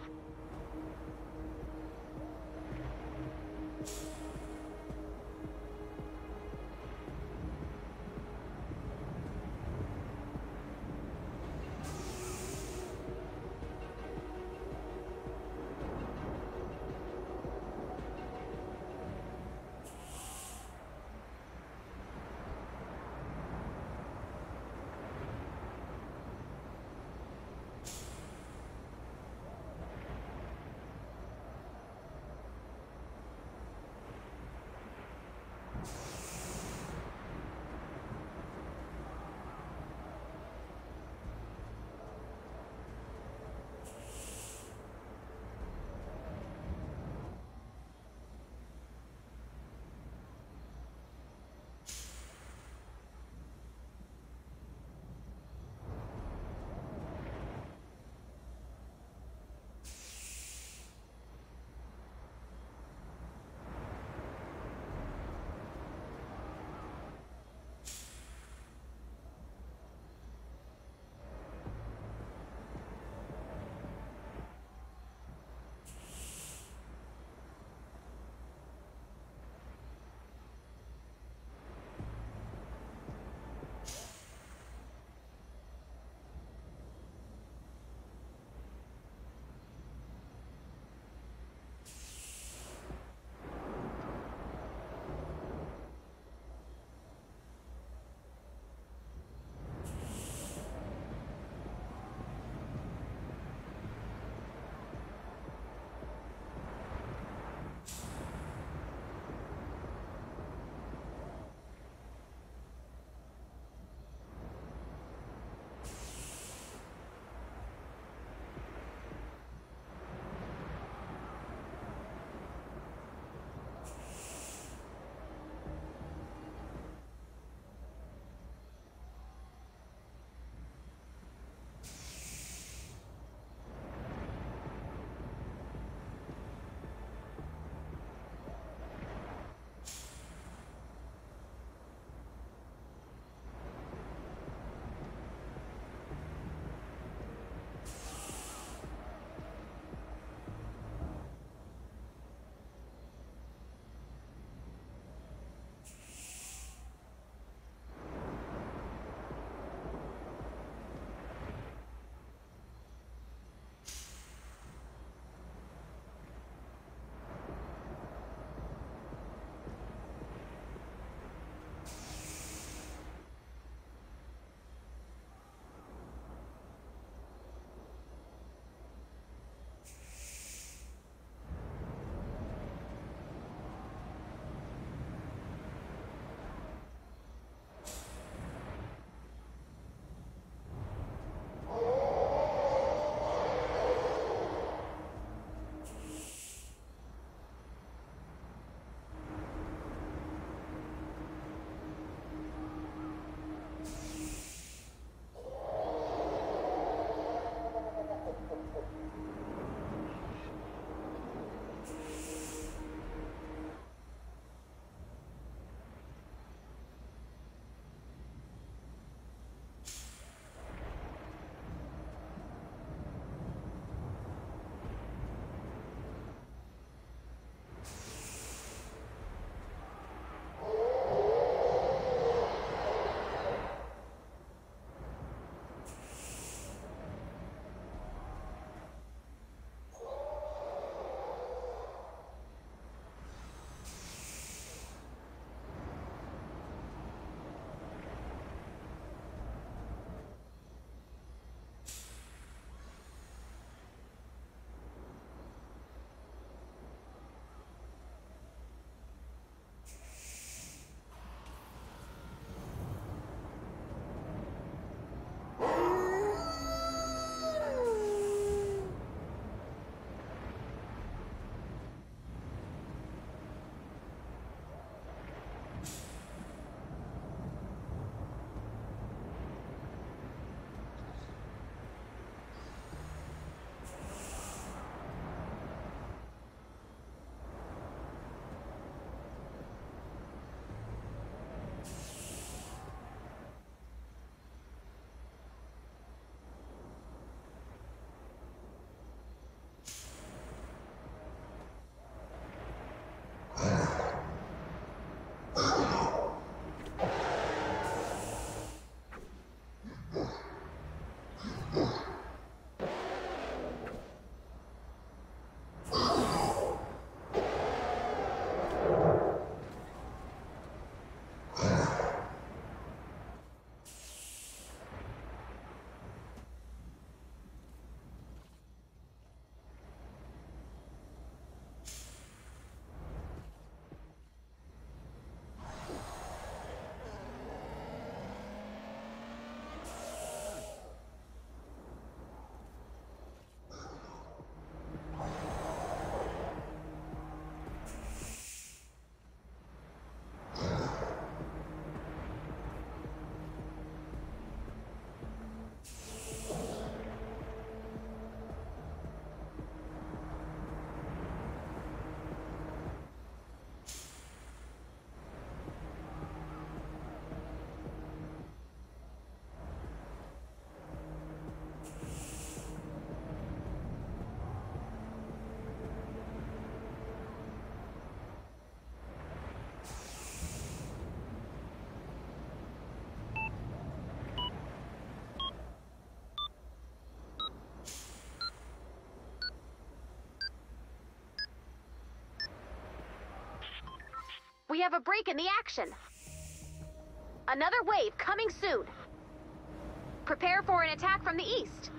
We have a break in the action. Another wave coming soon. Prepare for an attack from the east.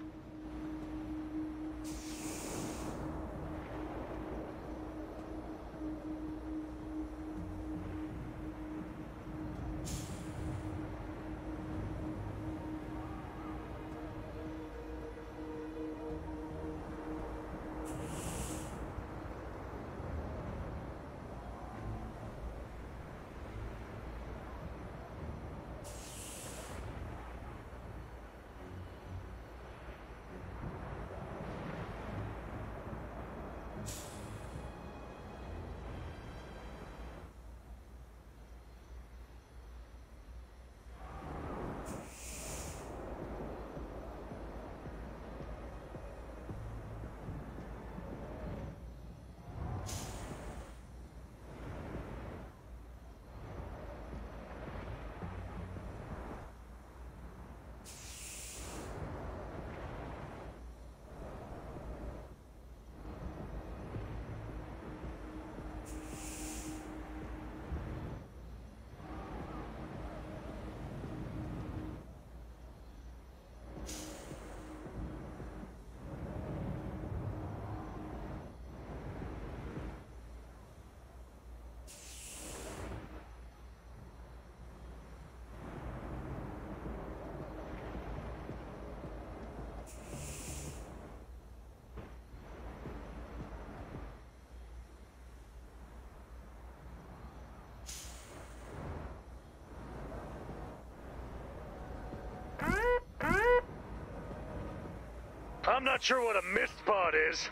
I'm not sure what a mist pod is,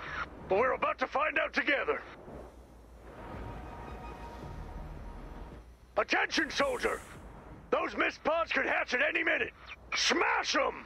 but we're about to find out together. Attention, soldier! Those mist pods could hatch at any minute! Smash them!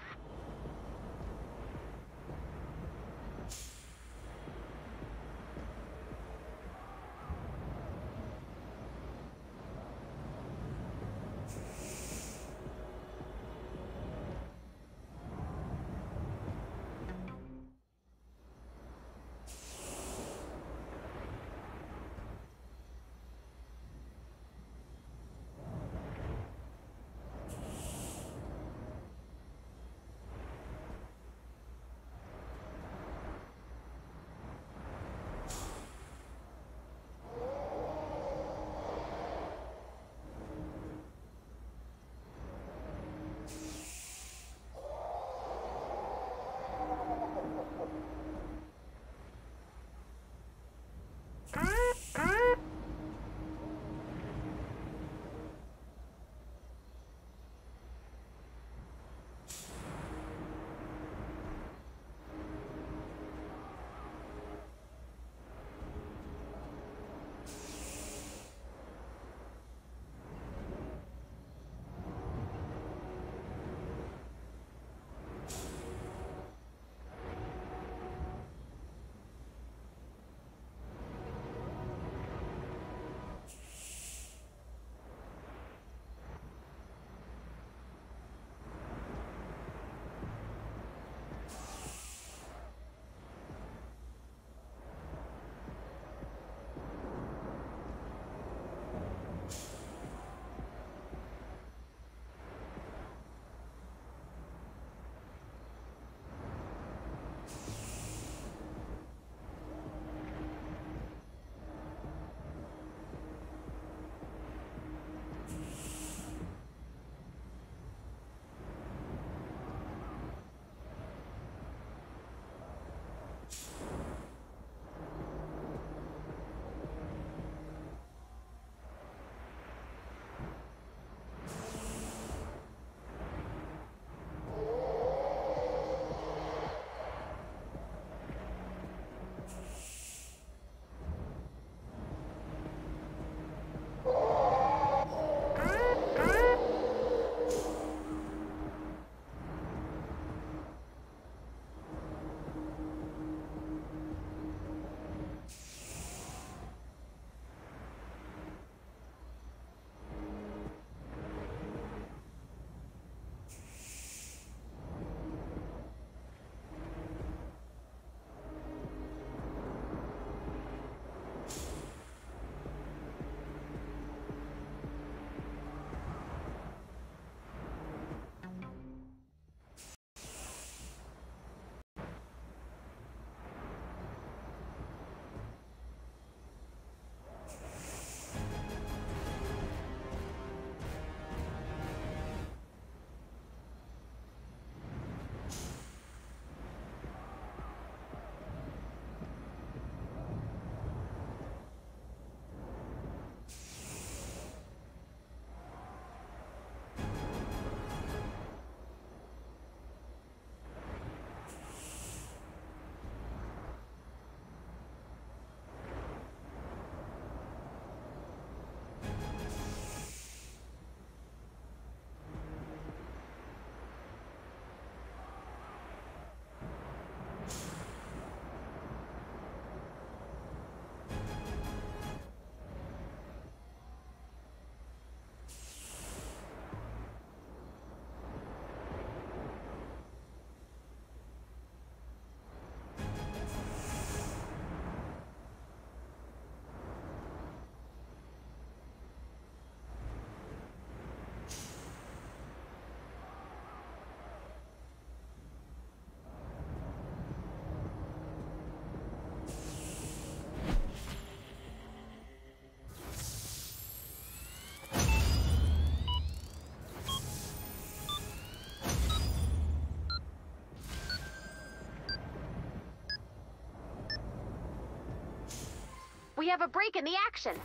We have a break in the action.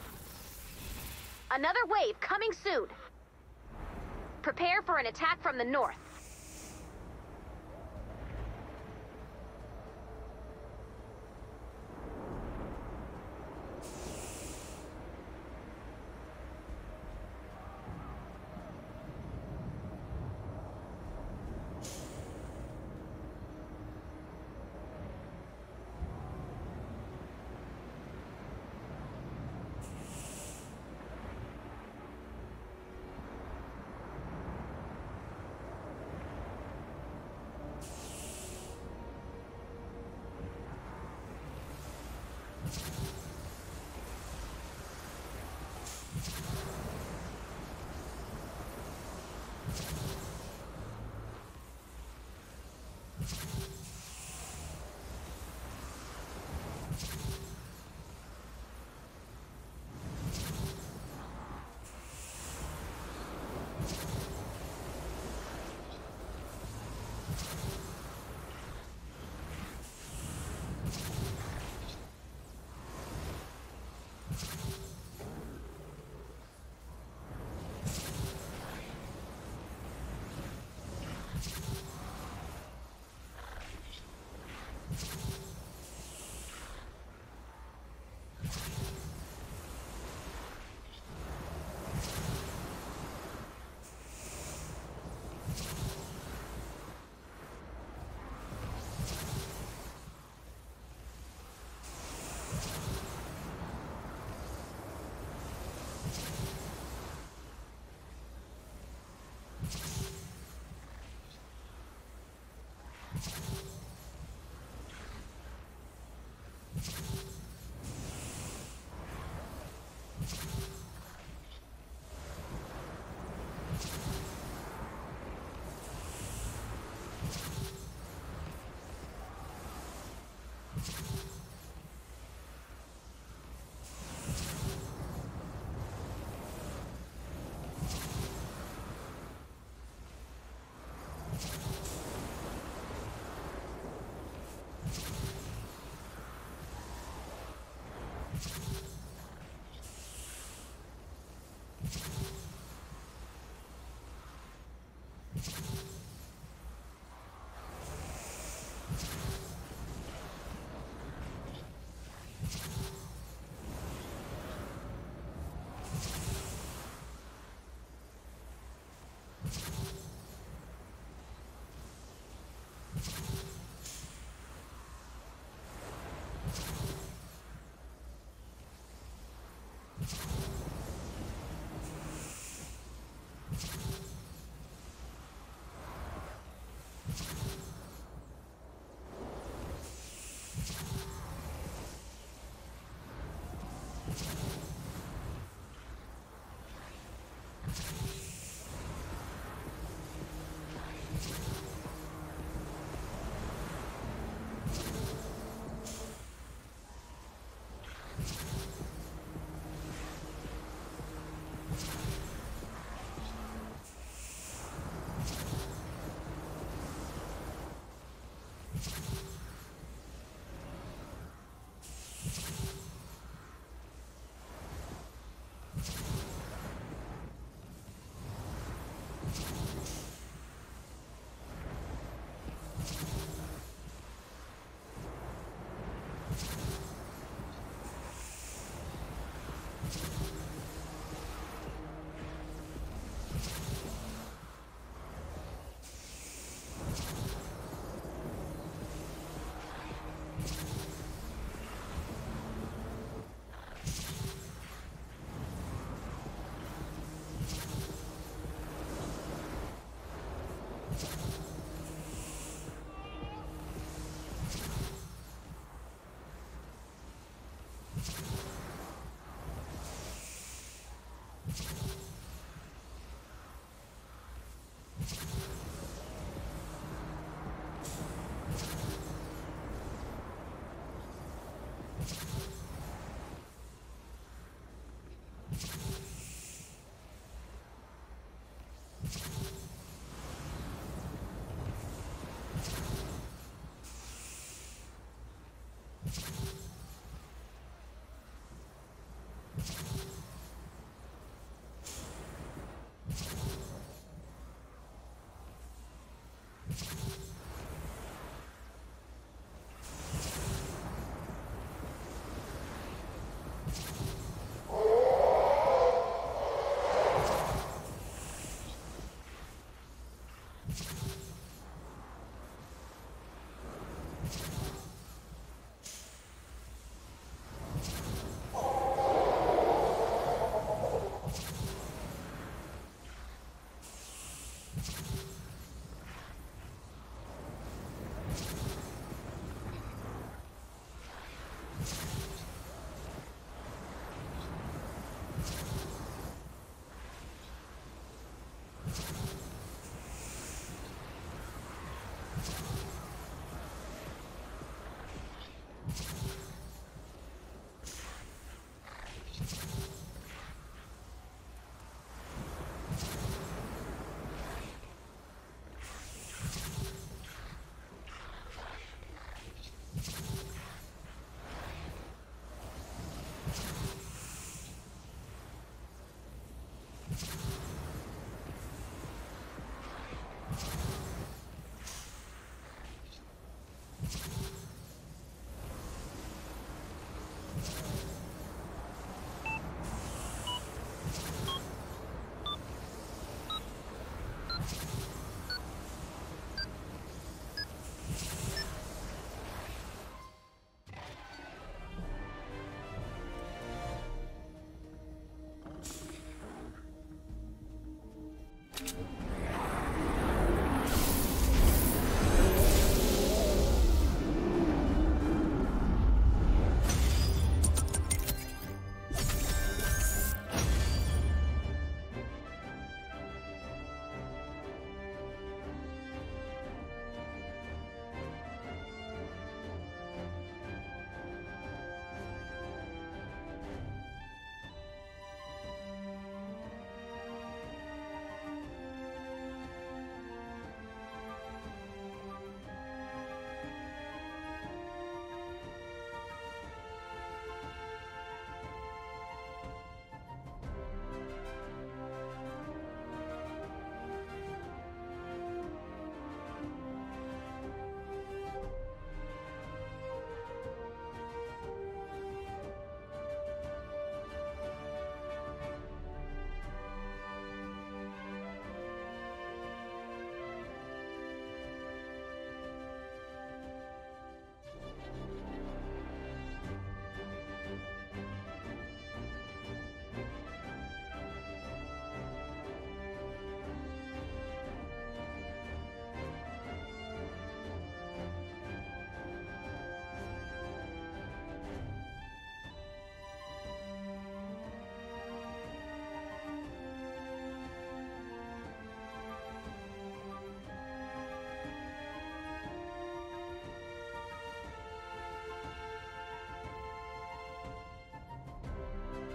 Another wave coming soon. Prepare for an attack from the north.